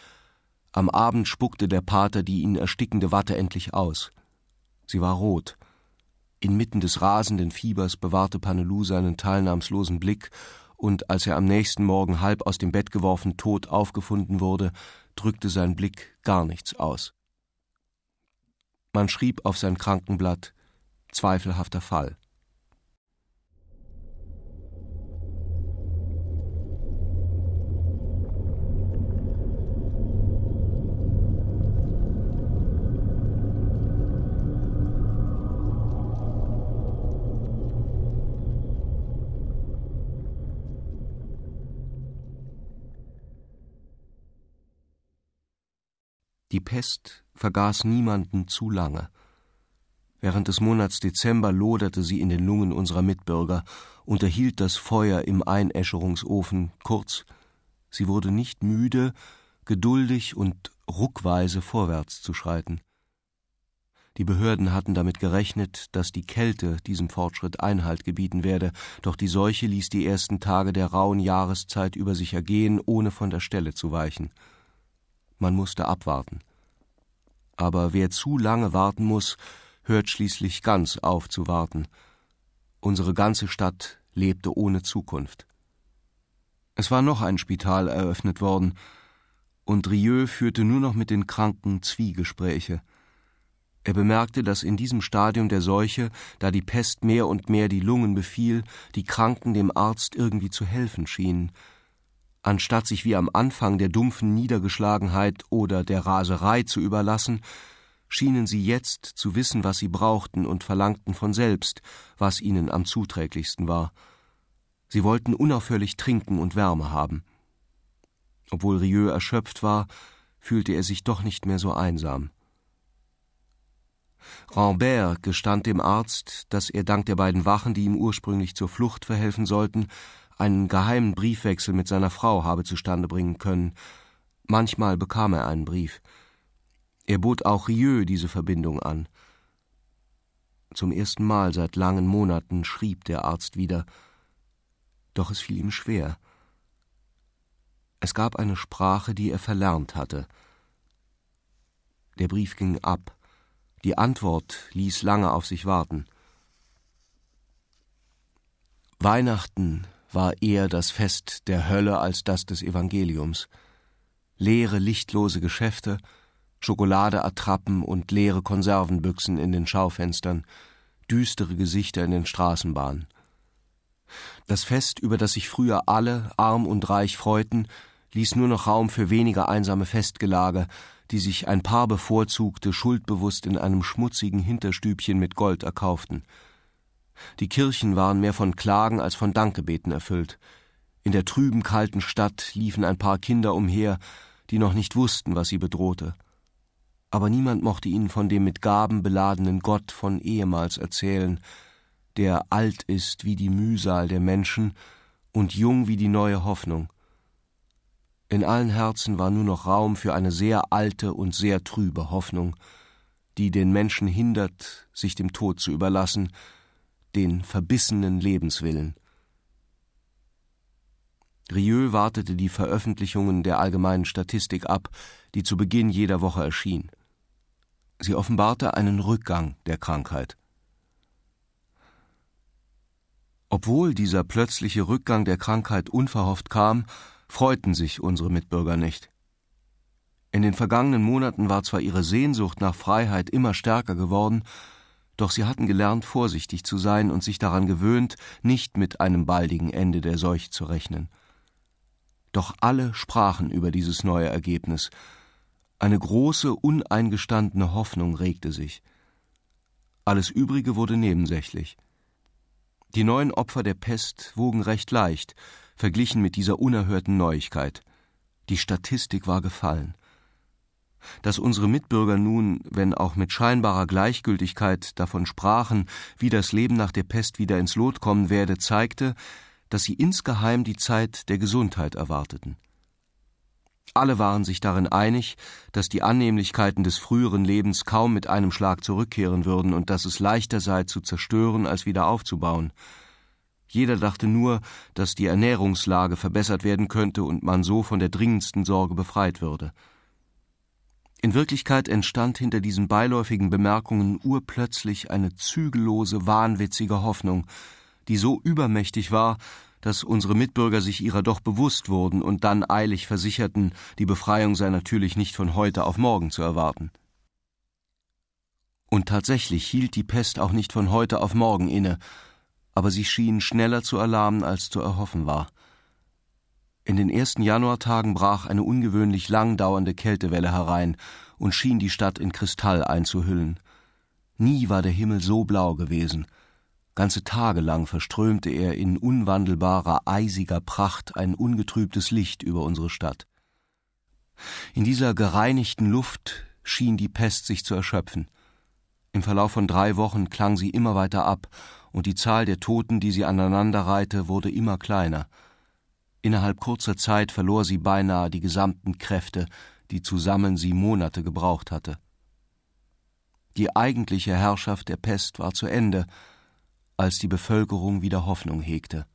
Am Abend spuckte der Pater die ihn erstickende Watte endlich aus. Sie war rot. Inmitten des rasenden Fiebers bewahrte Panelou seinen teilnahmslosen Blick, und als er am nächsten Morgen halb aus dem Bett geworfen tot aufgefunden wurde, drückte sein Blick gar nichts aus. Man schrieb auf sein Krankenblatt zweifelhafter Fall. Die Pest vergaß niemanden zu lange. Während des Monats Dezember loderte sie in den Lungen unserer Mitbürger, unterhielt das Feuer im Einäscherungsofen, kurz, sie wurde nicht müde, geduldig und ruckweise vorwärts zu schreiten. Die Behörden hatten damit gerechnet, dass die Kälte diesem Fortschritt Einhalt gebieten werde, doch die Seuche ließ die ersten Tage der rauen Jahreszeit über sich ergehen, ohne von der Stelle zu weichen. Man musste abwarten. Aber wer zu lange warten muss, hört schließlich ganz auf zu warten. Unsere ganze Stadt lebte ohne Zukunft. Es war noch ein Spital eröffnet worden, und Rieu führte nur noch mit den Kranken Zwiegespräche. Er bemerkte, dass in diesem Stadium der Seuche, da die Pest mehr und mehr die Lungen befiel, die Kranken dem Arzt irgendwie zu helfen schienen. Anstatt sich wie am Anfang der dumpfen Niedergeschlagenheit oder der Raserei zu überlassen, schienen sie jetzt zu wissen, was sie brauchten und verlangten von selbst, was ihnen am zuträglichsten war. Sie wollten unaufhörlich trinken und Wärme haben. Obwohl Rieu erschöpft war, fühlte er sich doch nicht mehr so einsam. Rambert gestand dem Arzt, dass er dank der beiden Wachen, die ihm ursprünglich zur Flucht verhelfen sollten, einen geheimen Briefwechsel mit seiner Frau habe zustande bringen können. Manchmal bekam er einen Brief. Er bot auch Rieu diese Verbindung an. Zum ersten Mal seit langen Monaten schrieb der Arzt wieder, doch es fiel ihm schwer. Es gab eine Sprache, die er verlernt hatte. Der Brief ging ab, die Antwort ließ lange auf sich warten. Weihnachten war eher das Fest der Hölle als das des Evangeliums. Leere, lichtlose Geschäfte, Schokoladeattrappen und leere Konservenbüchsen in den Schaufenstern, düstere Gesichter in den Straßenbahnen. Das Fest, über das sich früher alle, arm und reich, freuten, ließ nur noch Raum für weniger einsame Festgelage, die sich ein paar bevorzugte schuldbewusst in einem schmutzigen Hinterstübchen mit Gold erkauften. Die Kirchen waren mehr von Klagen als von Dankgebeten erfüllt. In der trüben, kalten Stadt liefen ein paar Kinder umher, die noch nicht wussten, was sie bedrohte. Aber niemand mochte ihnen von dem mit Gaben beladenen Gott von ehemals erzählen, der alt ist wie die Mühsal der Menschen und jung wie die neue Hoffnung. In allen Herzen war nur noch Raum für eine sehr alte und sehr trübe Hoffnung, die den Menschen hindert, sich dem Tod zu überlassen, den verbissenen Lebenswillen. Rieu wartete die Veröffentlichungen der allgemeinen Statistik ab, die zu Beginn jeder Woche erschien. Sie offenbarte einen Rückgang der Krankheit. Obwohl dieser plötzliche Rückgang der Krankheit unverhofft kam, freuten sich unsere Mitbürger nicht. In den vergangenen Monaten war zwar ihre Sehnsucht nach Freiheit immer stärker geworden, doch sie hatten gelernt, vorsichtig zu sein und sich daran gewöhnt, nicht mit einem baldigen Ende der Seuche zu rechnen. Doch alle sprachen über dieses neue Ergebnis. Eine große, uneingestandene Hoffnung regte sich. Alles Übrige wurde nebensächlich. Die neuen Opfer der Pest wogen recht leicht, verglichen mit dieser unerhörten Neuigkeit. Die Statistik war gefallen. Dass unsere Mitbürger nun, wenn auch mit scheinbarer Gleichgültigkeit, davon sprachen, wie das Leben nach der Pest wieder ins Lot kommen werde, zeigte, dass sie insgeheim die Zeit der Gesundheit erwarteten. Alle waren sich darin einig, dass die Annehmlichkeiten des früheren Lebens kaum mit einem Schlag zurückkehren würden und dass es leichter sei zu zerstören als wieder aufzubauen. Jeder dachte nur, dass die Ernährungslage verbessert werden könnte und man so von der dringendsten Sorge befreit würde. In Wirklichkeit entstand hinter diesen beiläufigen Bemerkungen urplötzlich eine zügellose, wahnwitzige Hoffnung, die so übermächtig war, dass unsere Mitbürger sich ihrer doch bewusst wurden und dann eilig versicherten, die Befreiung sei natürlich nicht von heute auf morgen zu erwarten. Und tatsächlich hielt die Pest auch nicht von heute auf morgen inne, aber sie schien schneller zu erlahmen, als zu erhoffen war. In den ersten Januartagen brach eine ungewöhnlich lang dauernde Kältewelle herein und schien die Stadt in Kristall einzuhüllen. Nie war der Himmel so blau gewesen – Ganze Tage lang verströmte er in unwandelbarer, eisiger Pracht ein ungetrübtes Licht über unsere Stadt. In dieser gereinigten Luft schien die Pest sich zu erschöpfen. Im Verlauf von drei Wochen klang sie immer weiter ab, und die Zahl der Toten, die sie aneinanderreihte, wurde immer kleiner. Innerhalb kurzer Zeit verlor sie beinahe die gesamten Kräfte, die zusammen sie Monate gebraucht hatte. Die eigentliche Herrschaft der Pest war zu Ende, als die Bevölkerung wieder Hoffnung hegte.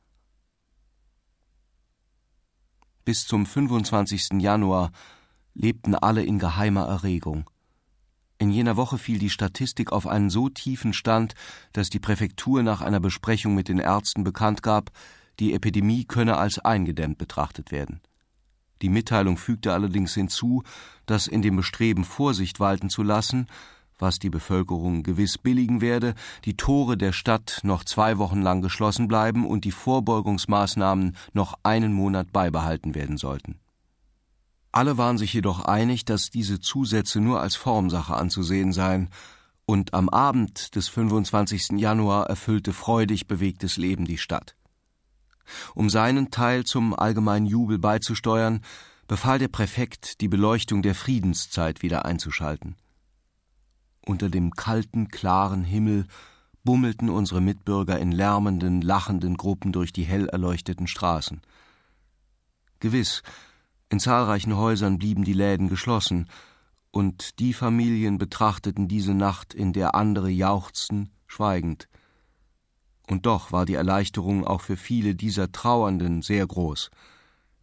Bis zum 25. Januar lebten alle in geheimer Erregung. In jener Woche fiel die Statistik auf einen so tiefen Stand, dass die Präfektur nach einer Besprechung mit den Ärzten bekannt gab, die Epidemie könne als eingedämmt betrachtet werden. Die Mitteilung fügte allerdings hinzu, dass in dem Bestreben, Vorsicht walten zu lassen, was die Bevölkerung gewiss billigen werde, die Tore der Stadt noch zwei Wochen lang geschlossen bleiben und die Vorbeugungsmaßnahmen noch einen Monat beibehalten werden sollten. Alle waren sich jedoch einig, dass diese Zusätze nur als Formsache anzusehen seien, und am Abend des 25. Januar erfüllte freudig bewegtes Leben die Stadt. Um seinen Teil zum allgemeinen Jubel beizusteuern, befahl der Präfekt, die Beleuchtung der Friedenszeit wieder einzuschalten. Unter dem kalten, klaren Himmel bummelten unsere Mitbürger in lärmenden, lachenden Gruppen durch die hell erleuchteten Straßen. Gewiss, in zahlreichen Häusern blieben die Läden geschlossen, und die Familien betrachteten diese Nacht, in der andere jauchzten, schweigend. Und doch war die Erleichterung auch für viele dieser Trauernden sehr groß.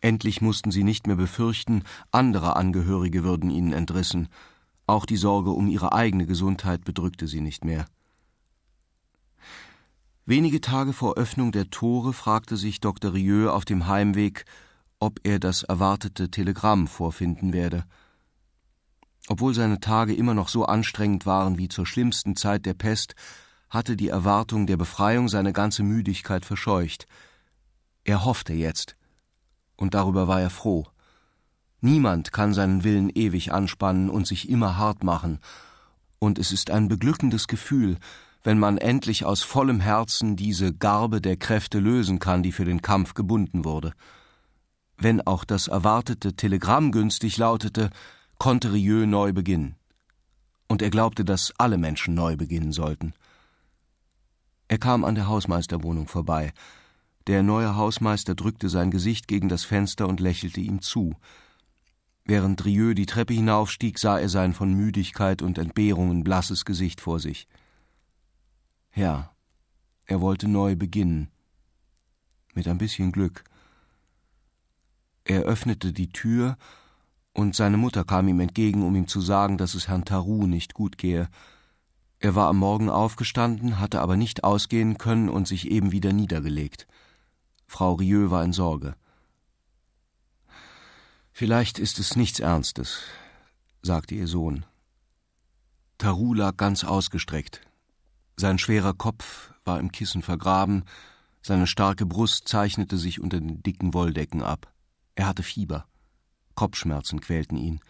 Endlich mussten sie nicht mehr befürchten, andere Angehörige würden ihnen entrissen. Auch die Sorge um ihre eigene Gesundheit bedrückte sie nicht mehr. Wenige Tage vor Öffnung der Tore fragte sich Dr. Rieu auf dem Heimweg, ob er das erwartete Telegramm vorfinden werde. Obwohl seine Tage immer noch so anstrengend waren wie zur schlimmsten Zeit der Pest, hatte die Erwartung der Befreiung seine ganze Müdigkeit verscheucht. Er hoffte jetzt, und darüber war er froh. Niemand kann seinen Willen ewig anspannen und sich immer hart machen, und es ist ein beglückendes Gefühl, wenn man endlich aus vollem Herzen diese Garbe der Kräfte lösen kann, die für den Kampf gebunden wurde. Wenn auch das erwartete Telegramm günstig lautete, konnte Rieu neu beginnen. Und er glaubte, dass alle Menschen neu beginnen sollten. Er kam an der Hausmeisterwohnung vorbei. Der neue Hausmeister drückte sein Gesicht gegen das Fenster und lächelte ihm zu. Während Rieu die Treppe hinaufstieg, sah er sein von Müdigkeit und Entbehrungen blasses Gesicht vor sich. Ja, er wollte neu beginnen. Mit ein bisschen Glück. Er öffnete die Tür, und seine Mutter kam ihm entgegen, um ihm zu sagen, dass es Herrn Tarou nicht gut gehe. Er war am Morgen aufgestanden, hatte aber nicht ausgehen können und sich eben wieder niedergelegt. Frau Rieu war in Sorge. Vielleicht ist es nichts Ernstes, sagte ihr Sohn. Tarou lag ganz ausgestreckt. Sein schwerer Kopf war im Kissen vergraben, seine starke Brust zeichnete sich unter den dicken Wolldecken ab. Er hatte Fieber. Kopfschmerzen quälten ihn.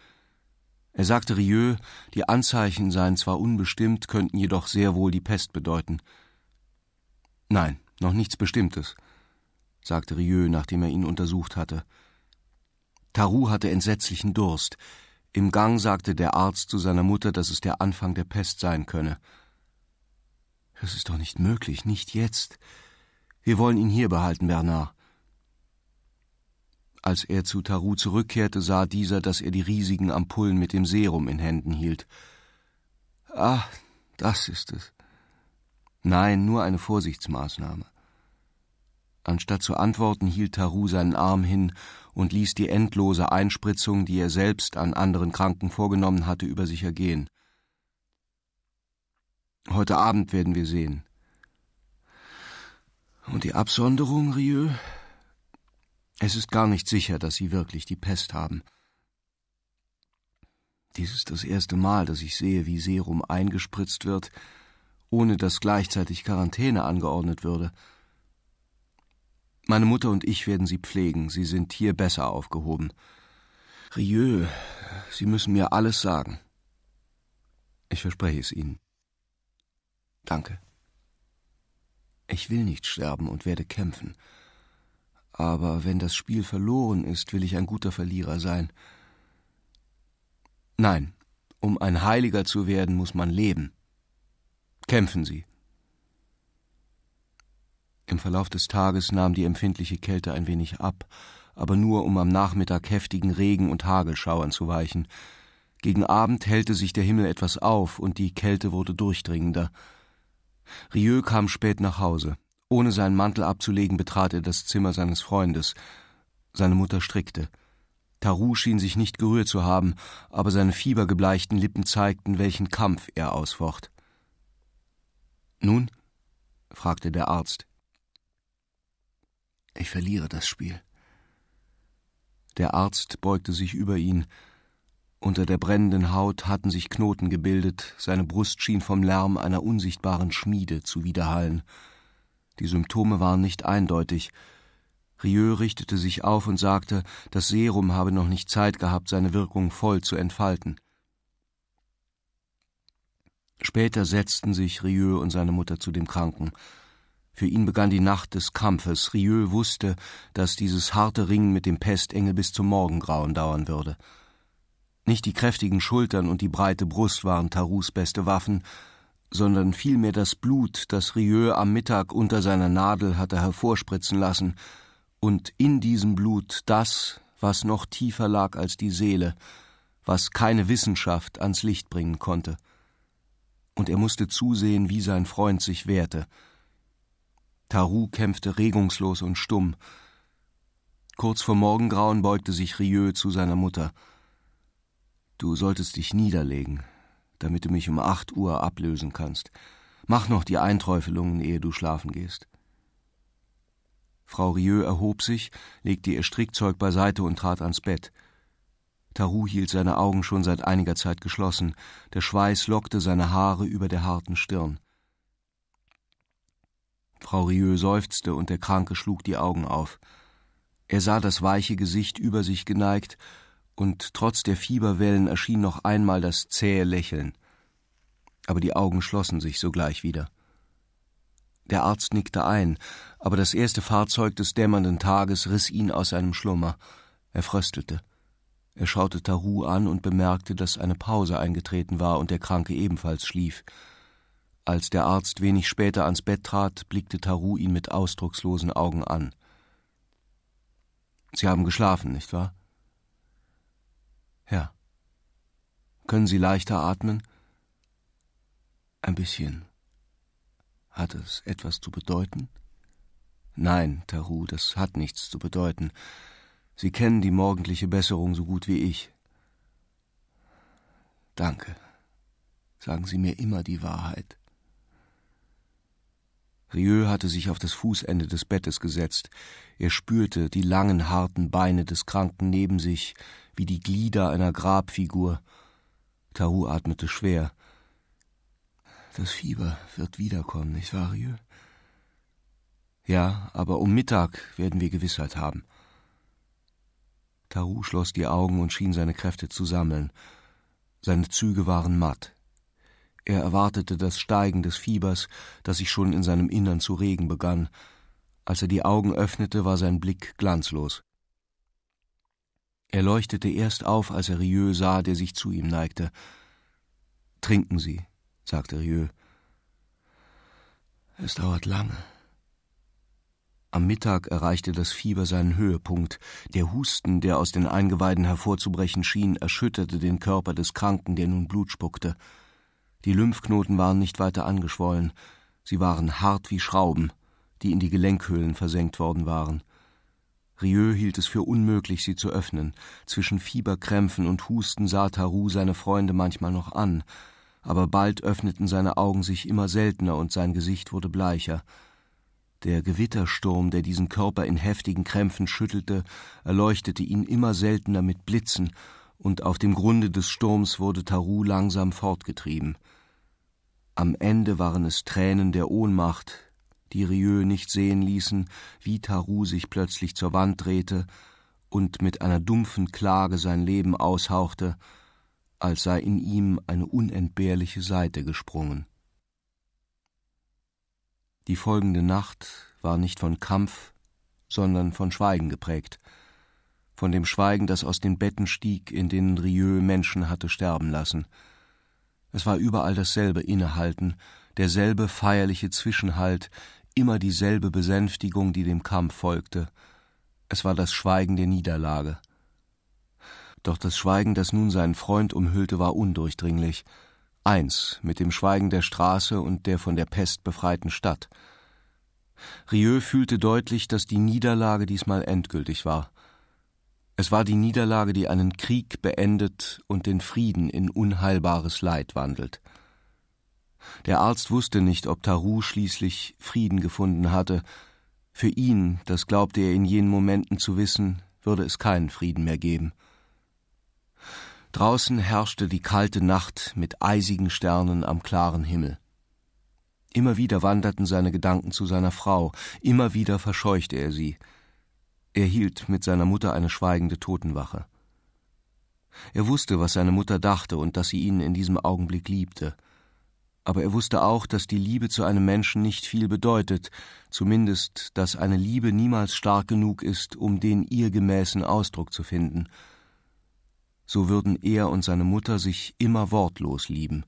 Er sagte Rieu, die Anzeichen seien zwar unbestimmt, könnten jedoch sehr wohl die Pest bedeuten. Nein, noch nichts Bestimmtes, sagte Rieu, nachdem er ihn untersucht hatte. Taru hatte entsetzlichen Durst. Im Gang sagte der Arzt zu seiner Mutter, dass es der Anfang der Pest sein könne. Das ist doch nicht möglich, nicht jetzt. Wir wollen ihn hier behalten, Bernard. Als er zu Taru zurückkehrte, sah dieser, dass er die riesigen Ampullen mit dem Serum in Händen hielt. Ah, das ist es. Nein, nur eine Vorsichtsmaßnahme. Anstatt zu antworten, hielt Taru seinen Arm hin und ließ die endlose Einspritzung, die er selbst an anderen Kranken vorgenommen hatte, über sich ergehen. Heute Abend werden wir sehen. Und die Absonderung, Rieu? Es ist gar nicht sicher, dass Sie wirklich die Pest haben. Dies ist das erste Mal, dass ich sehe, wie Serum eingespritzt wird, ohne dass gleichzeitig Quarantäne angeordnet würde. Meine Mutter und ich werden Sie pflegen, Sie sind hier besser aufgehoben. Rieu, Sie müssen mir alles sagen. Ich verspreche es Ihnen. Danke. Ich will nicht sterben und werde kämpfen. Aber wenn das Spiel verloren ist, will ich ein guter Verlierer sein. Nein, um ein Heiliger zu werden, muss man leben. Kämpfen Sie. Im Verlauf des Tages nahm die empfindliche Kälte ein wenig ab, aber nur um am Nachmittag heftigen Regen und Hagelschauern zu weichen. Gegen Abend hellte sich der Himmel etwas auf und die Kälte wurde durchdringender. Rieu kam spät nach Hause. Ohne seinen Mantel abzulegen, betrat er das Zimmer seines Freundes. Seine Mutter strickte. Taru schien sich nicht gerührt zu haben, aber seine fiebergebleichten Lippen zeigten, welchen Kampf er ausfocht. Nun? fragte der Arzt. Ich verliere das Spiel. Der Arzt beugte sich über ihn. Unter der brennenden Haut hatten sich Knoten gebildet, seine Brust schien vom Lärm einer unsichtbaren Schmiede zu widerhallen. Die Symptome waren nicht eindeutig. Rieu richtete sich auf und sagte, das Serum habe noch nicht Zeit gehabt, seine Wirkung voll zu entfalten. Später setzten sich Rieu und seine Mutter zu dem Kranken. Für ihn begann die Nacht des Kampfes. Rieu wusste, dass dieses harte Ringen mit dem Pestengel bis zum Morgengrauen dauern würde. Nicht die kräftigen Schultern und die breite Brust waren Tarus beste Waffen, sondern vielmehr das Blut, das Rieu am Mittag unter seiner Nadel hatte hervorspritzen lassen, und in diesem Blut das, was noch tiefer lag als die Seele, was keine Wissenschaft ans Licht bringen konnte. Und er musste zusehen, wie sein Freund sich wehrte, Taru kämpfte regungslos und stumm. Kurz vor Morgengrauen beugte sich Rieu zu seiner Mutter. Du solltest dich niederlegen, damit du mich um acht Uhr ablösen kannst. Mach noch die Einträufelungen, ehe du schlafen gehst. Frau Rieu erhob sich, legte ihr Strickzeug beiseite und trat ans Bett. Taru hielt seine Augen schon seit einiger Zeit geschlossen, der Schweiß lockte seine Haare über der harten Stirn. Frau Rieu seufzte und der Kranke schlug die Augen auf. Er sah das weiche Gesicht über sich geneigt, und trotz der Fieberwellen erschien noch einmal das zähe Lächeln. Aber die Augen schlossen sich sogleich wieder. Der Arzt nickte ein, aber das erste Fahrzeug des dämmernden Tages riss ihn aus seinem Schlummer. Er fröstelte. Er schaute Taru an und bemerkte, dass eine Pause eingetreten war und der Kranke ebenfalls schlief. Als der Arzt wenig später ans Bett trat, blickte Taru ihn mit ausdruckslosen Augen an. Sie haben geschlafen, nicht wahr? Ja. Können Sie leichter atmen? Ein bisschen. Hat es etwas zu bedeuten? Nein, Taru, das hat nichts zu bedeuten. Sie kennen die morgendliche Besserung so gut wie ich. Danke. Sagen Sie mir immer die Wahrheit. Rieu hatte sich auf das Fußende des Bettes gesetzt. Er spürte die langen, harten Beine des Kranken neben sich, wie die Glieder einer Grabfigur. Taru atmete schwer. Das Fieber wird wiederkommen, nicht wahr, Rieu? Ja, aber um Mittag werden wir Gewissheit haben. Taru schloss die Augen und schien seine Kräfte zu sammeln. Seine Züge waren matt. Er erwartete das Steigen des Fiebers, das sich schon in seinem Innern zu regen begann. Als er die Augen öffnete, war sein Blick glanzlos. Er leuchtete erst auf, als er Rieu sah, der sich zu ihm neigte. Trinken Sie, sagte Rieu. Es dauert lange. Am Mittag erreichte das Fieber seinen Höhepunkt. Der Husten, der aus den Eingeweiden hervorzubrechen schien, erschütterte den Körper des Kranken, der nun Blut spuckte. Die Lymphknoten waren nicht weiter angeschwollen, sie waren hart wie Schrauben, die in die Gelenkhöhlen versenkt worden waren. Rieu hielt es für unmöglich, sie zu öffnen. Zwischen Fieberkrämpfen und Husten sah Taru seine Freunde manchmal noch an, aber bald öffneten seine Augen sich immer seltener und sein Gesicht wurde bleicher. Der Gewittersturm, der diesen Körper in heftigen Krämpfen schüttelte, erleuchtete ihn immer seltener mit Blitzen, und auf dem Grunde des Sturms wurde Taru langsam fortgetrieben. Am Ende waren es Tränen der Ohnmacht, die Rieu nicht sehen ließen, wie Taru sich plötzlich zur Wand drehte und mit einer dumpfen Klage sein Leben aushauchte, als sei in ihm eine unentbehrliche Seite gesprungen. Die folgende Nacht war nicht von Kampf, sondern von Schweigen geprägt, von dem Schweigen, das aus den Betten stieg, in denen Rieu Menschen hatte sterben lassen – es war überall dasselbe Innehalten, derselbe feierliche Zwischenhalt, immer dieselbe Besänftigung, die dem Kampf folgte. Es war das Schweigen der Niederlage. Doch das Schweigen, das nun seinen Freund umhüllte, war undurchdringlich, eins mit dem Schweigen der Straße und der von der Pest befreiten Stadt. Rieu fühlte deutlich, dass die Niederlage diesmal endgültig war. Es war die Niederlage, die einen Krieg beendet und den Frieden in unheilbares Leid wandelt. Der Arzt wusste nicht, ob Taru schließlich Frieden gefunden hatte. Für ihn, das glaubte er in jenen Momenten zu wissen, würde es keinen Frieden mehr geben. Draußen herrschte die kalte Nacht mit eisigen Sternen am klaren Himmel. Immer wieder wanderten seine Gedanken zu seiner Frau, immer wieder verscheuchte er sie. Er hielt mit seiner Mutter eine schweigende Totenwache. Er wusste, was seine Mutter dachte und dass sie ihn in diesem Augenblick liebte. Aber er wusste auch, dass die Liebe zu einem Menschen nicht viel bedeutet, zumindest, dass eine Liebe niemals stark genug ist, um den ihr gemäßen Ausdruck zu finden – so würden er und seine Mutter sich immer wortlos lieben.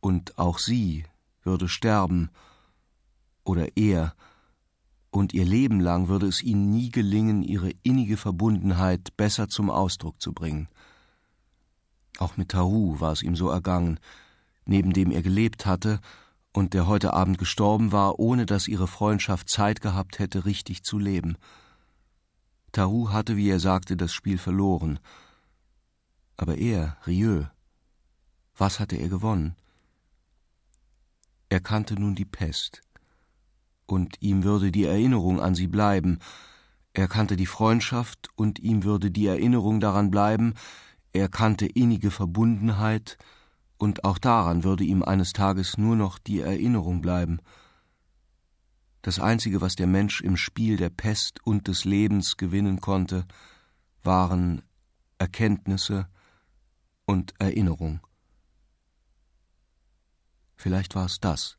Und auch sie würde sterben, oder er, und ihr Leben lang würde es ihnen nie gelingen, ihre innige Verbundenheit besser zum Ausdruck zu bringen. Auch mit Taru war es ihm so ergangen, neben dem er gelebt hatte und der heute Abend gestorben war, ohne dass ihre Freundschaft Zeit gehabt hätte, richtig zu leben. Taru hatte, wie er sagte, das Spiel verloren. Aber er, Rieu, was hatte er gewonnen? Er kannte nun die Pest, und ihm würde die Erinnerung an sie bleiben. Er kannte die Freundschaft, und ihm würde die Erinnerung daran bleiben. Er kannte innige Verbundenheit, und auch daran würde ihm eines Tages nur noch die Erinnerung bleiben. Das Einzige, was der Mensch im Spiel der Pest und des Lebens gewinnen konnte, waren Erkenntnisse und Erinnerung. Vielleicht war es das,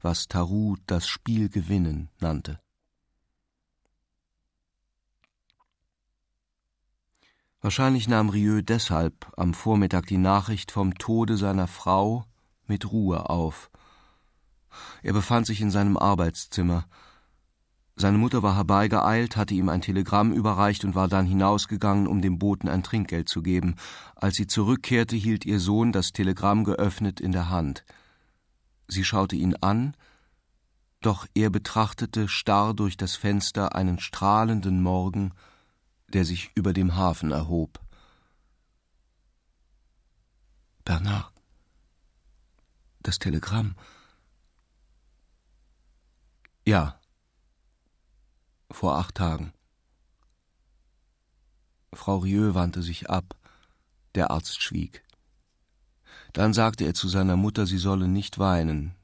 was Taru das Spiel gewinnen nannte. Wahrscheinlich nahm Rieu deshalb am Vormittag die Nachricht vom Tode seiner Frau mit Ruhe auf er befand sich in seinem Arbeitszimmer. Seine Mutter war herbeigeeilt, hatte ihm ein Telegramm überreicht und war dann hinausgegangen, um dem Boten ein Trinkgeld zu geben. Als sie zurückkehrte, hielt ihr Sohn das Telegramm geöffnet in der Hand. Sie schaute ihn an, doch er betrachtete starr durch das Fenster einen strahlenden Morgen, der sich über dem Hafen erhob. Bernard, das Telegramm. Ja. Vor acht Tagen. Frau Rieu wandte sich ab. Der Arzt schwieg. Dann sagte er zu seiner Mutter, sie solle nicht weinen.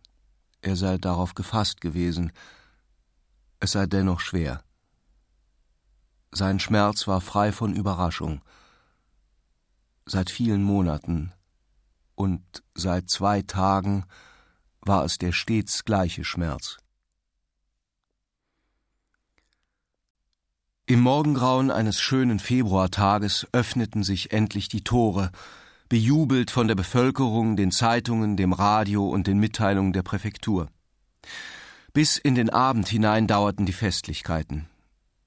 Er sei darauf gefasst gewesen. Es sei dennoch schwer. Sein Schmerz war frei von Überraschung. Seit vielen Monaten und seit zwei Tagen war es der stets gleiche Schmerz. Im Morgengrauen eines schönen Februartages öffneten sich endlich die Tore, bejubelt von der Bevölkerung, den Zeitungen, dem Radio und den Mitteilungen der Präfektur. Bis in den Abend hinein dauerten die Festlichkeiten.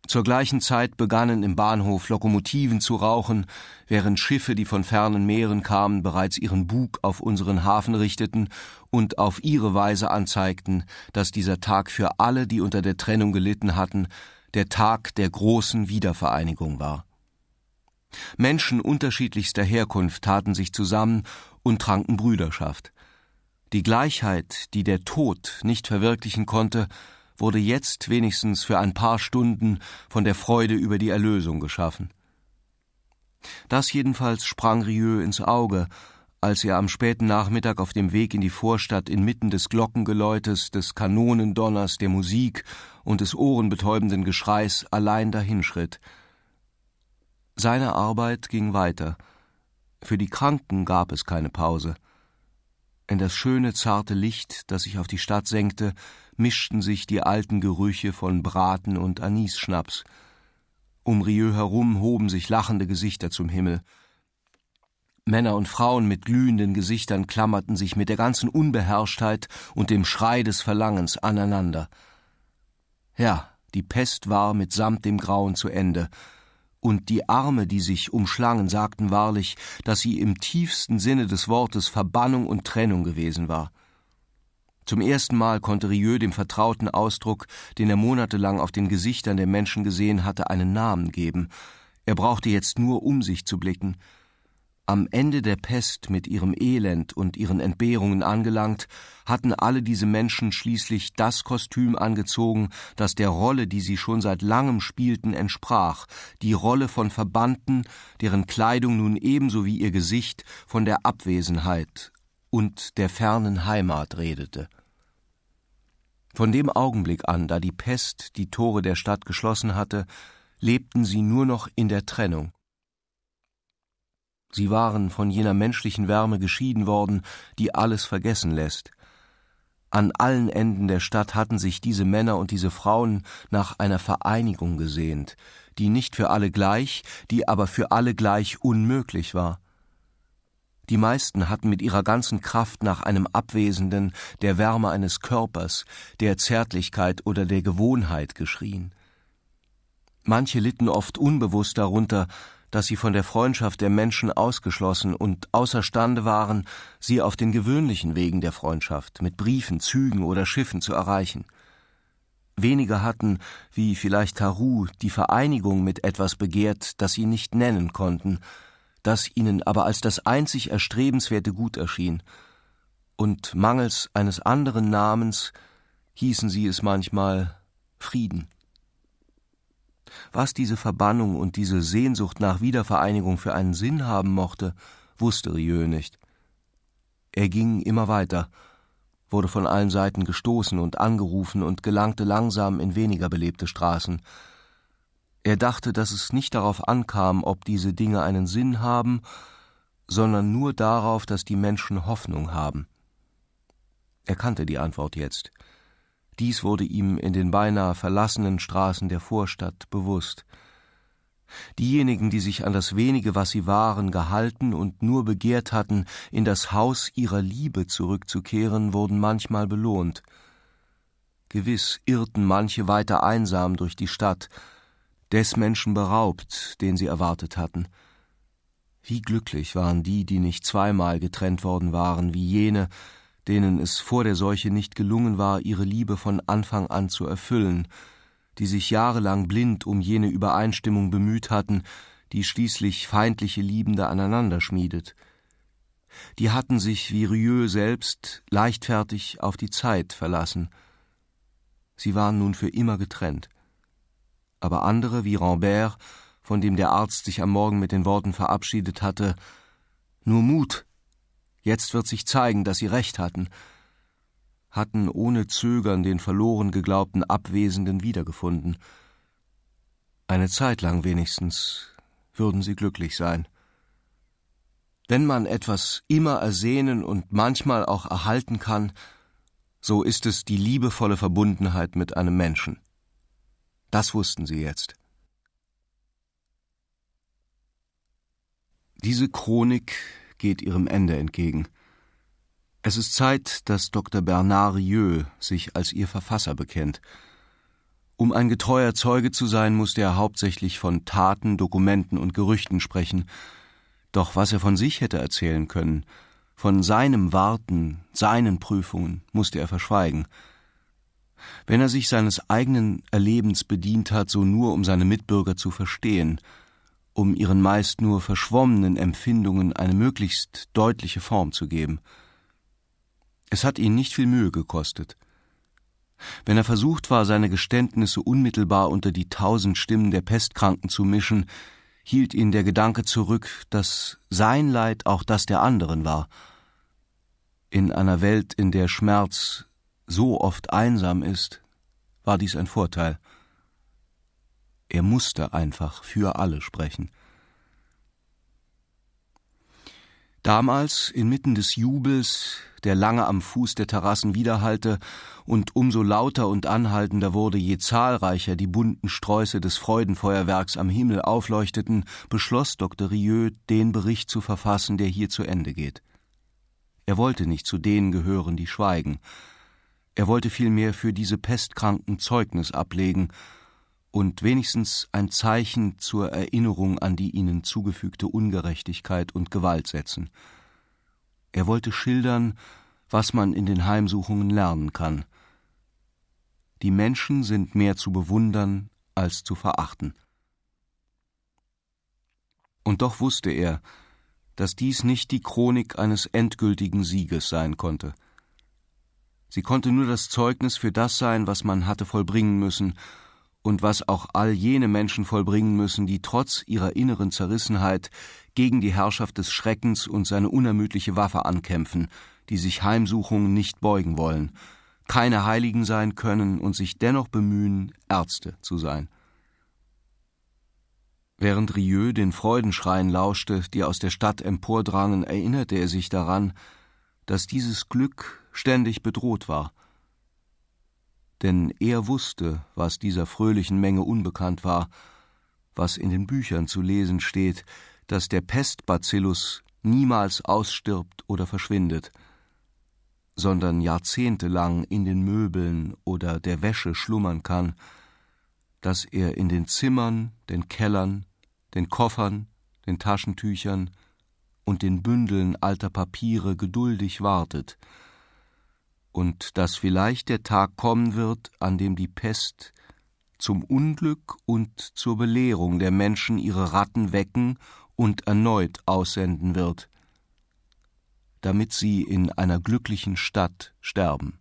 Zur gleichen Zeit begannen im Bahnhof Lokomotiven zu rauchen, während Schiffe, die von fernen Meeren kamen, bereits ihren Bug auf unseren Hafen richteten und auf ihre Weise anzeigten, dass dieser Tag für alle, die unter der Trennung gelitten hatten, der Tag der großen Wiedervereinigung war. Menschen unterschiedlichster Herkunft taten sich zusammen und tranken Brüderschaft. Die Gleichheit, die der Tod nicht verwirklichen konnte, wurde jetzt wenigstens für ein paar Stunden von der Freude über die Erlösung geschaffen. Das jedenfalls sprang Rieu ins Auge, als er am späten Nachmittag auf dem Weg in die Vorstadt inmitten des Glockengeläutes, des Kanonendonners, der Musik und des ohrenbetäubenden Geschreis allein dahinschritt. Seine Arbeit ging weiter. Für die Kranken gab es keine Pause. In das schöne, zarte Licht, das sich auf die Stadt senkte, mischten sich die alten Gerüche von Braten und Anisschnaps. Um Rieu herum hoben sich lachende Gesichter zum Himmel. Männer und Frauen mit glühenden Gesichtern klammerten sich mit der ganzen Unbeherrschtheit und dem Schrei des Verlangens aneinander. Ja, die Pest war mitsamt dem Grauen zu Ende, und die Arme, die sich umschlangen, sagten wahrlich, dass sie im tiefsten Sinne des Wortes Verbannung und Trennung gewesen war. Zum ersten Mal konnte Rieu dem vertrauten Ausdruck, den er monatelang auf den Gesichtern der Menschen gesehen hatte, einen Namen geben. Er brauchte jetzt nur um sich zu blicken. Am Ende der Pest mit ihrem Elend und ihren Entbehrungen angelangt, hatten alle diese Menschen schließlich das Kostüm angezogen, das der Rolle, die sie schon seit langem spielten, entsprach, die Rolle von Verbannten, deren Kleidung nun ebenso wie ihr Gesicht von der Abwesenheit und der fernen Heimat redete. Von dem Augenblick an, da die Pest die Tore der Stadt geschlossen hatte, lebten sie nur noch in der Trennung. Sie waren von jener menschlichen Wärme geschieden worden, die alles vergessen lässt. An allen Enden der Stadt hatten sich diese Männer und diese Frauen nach einer Vereinigung gesehnt, die nicht für alle gleich, die aber für alle gleich unmöglich war. Die meisten hatten mit ihrer ganzen Kraft nach einem Abwesenden, der Wärme eines Körpers, der Zärtlichkeit oder der Gewohnheit geschrien. Manche litten oft unbewusst darunter, dass sie von der Freundschaft der Menschen ausgeschlossen und außerstande waren, sie auf den gewöhnlichen Wegen der Freundschaft mit Briefen, Zügen oder Schiffen zu erreichen. Wenige hatten, wie vielleicht Taru, die Vereinigung mit etwas begehrt, das sie nicht nennen konnten, das ihnen aber als das einzig erstrebenswerte Gut erschien, und mangels eines anderen Namens hießen sie es manchmal Frieden. Was diese Verbannung und diese Sehnsucht nach Wiedervereinigung für einen Sinn haben mochte, wusste Rieu nicht. Er ging immer weiter, wurde von allen Seiten gestoßen und angerufen und gelangte langsam in weniger belebte Straßen. Er dachte, dass es nicht darauf ankam, ob diese Dinge einen Sinn haben, sondern nur darauf, dass die Menschen Hoffnung haben. Er kannte die Antwort jetzt. Dies wurde ihm in den beinahe verlassenen Straßen der Vorstadt bewusst. Diejenigen, die sich an das wenige, was sie waren, gehalten und nur begehrt hatten, in das Haus ihrer Liebe zurückzukehren, wurden manchmal belohnt. Gewiss irrten manche weiter einsam durch die Stadt, des Menschen beraubt, den sie erwartet hatten. Wie glücklich waren die, die nicht zweimal getrennt worden waren, wie jene, denen es vor der Seuche nicht gelungen war, ihre Liebe von Anfang an zu erfüllen, die sich jahrelang blind um jene Übereinstimmung bemüht hatten, die schließlich feindliche Liebende aneinander schmiedet. Die hatten sich wie Rieu selbst leichtfertig auf die Zeit verlassen. Sie waren nun für immer getrennt. Aber andere wie Rambert, von dem der Arzt sich am Morgen mit den Worten verabschiedet hatte, nur Mut, Jetzt wird sich zeigen, dass sie recht hatten, hatten ohne Zögern den verloren geglaubten Abwesenden wiedergefunden. Eine Zeit lang wenigstens würden sie glücklich sein. Wenn man etwas immer ersehnen und manchmal auch erhalten kann, so ist es die liebevolle Verbundenheit mit einem Menschen. Das wussten sie jetzt. Diese Chronik geht ihrem Ende entgegen. Es ist Zeit, dass Dr. Bernard Rieu sich als ihr Verfasser bekennt. Um ein getreuer Zeuge zu sein, musste er hauptsächlich von Taten, Dokumenten und Gerüchten sprechen. Doch was er von sich hätte erzählen können, von seinem Warten, seinen Prüfungen, musste er verschweigen. Wenn er sich seines eigenen Erlebens bedient hat, so nur um seine Mitbürger zu verstehen – um ihren meist nur verschwommenen Empfindungen eine möglichst deutliche Form zu geben. Es hat ihn nicht viel Mühe gekostet. Wenn er versucht war, seine Geständnisse unmittelbar unter die tausend Stimmen der Pestkranken zu mischen, hielt ihn der Gedanke zurück, dass sein Leid auch das der anderen war. In einer Welt, in der Schmerz so oft einsam ist, war dies ein Vorteil. Er musste einfach für alle sprechen. Damals, inmitten des Jubels, der lange am Fuß der Terrassen widerhallte und umso lauter und anhaltender wurde, je zahlreicher die bunten Sträuße des Freudenfeuerwerks am Himmel aufleuchteten, beschloss Dr. Rieu, den Bericht zu verfassen, der hier zu Ende geht. Er wollte nicht zu denen gehören, die schweigen. Er wollte vielmehr für diese Pestkranken Zeugnis ablegen und wenigstens ein Zeichen zur Erinnerung an die ihnen zugefügte Ungerechtigkeit und Gewalt setzen. Er wollte schildern, was man in den Heimsuchungen lernen kann. Die Menschen sind mehr zu bewundern als zu verachten. Und doch wusste er, dass dies nicht die Chronik eines endgültigen Sieges sein konnte. Sie konnte nur das Zeugnis für das sein, was man hatte vollbringen müssen und was auch all jene Menschen vollbringen müssen, die trotz ihrer inneren Zerrissenheit gegen die Herrschaft des Schreckens und seine unermüdliche Waffe ankämpfen, die sich Heimsuchungen nicht beugen wollen, keine Heiligen sein können und sich dennoch bemühen, Ärzte zu sein. Während Rieu den Freudenschreien lauschte, die aus der Stadt empordrangen, erinnerte er sich daran, dass dieses Glück ständig bedroht war. Denn er wusste, was dieser fröhlichen Menge unbekannt war, was in den Büchern zu lesen steht, dass der Pestbacillus niemals ausstirbt oder verschwindet, sondern jahrzehntelang in den Möbeln oder der Wäsche schlummern kann, dass er in den Zimmern, den Kellern, den Koffern, den Taschentüchern und den Bündeln alter Papiere geduldig wartet, und dass vielleicht der Tag kommen wird, an dem die Pest zum Unglück und zur Belehrung der Menschen ihre Ratten wecken und erneut aussenden wird, damit sie in einer glücklichen Stadt sterben.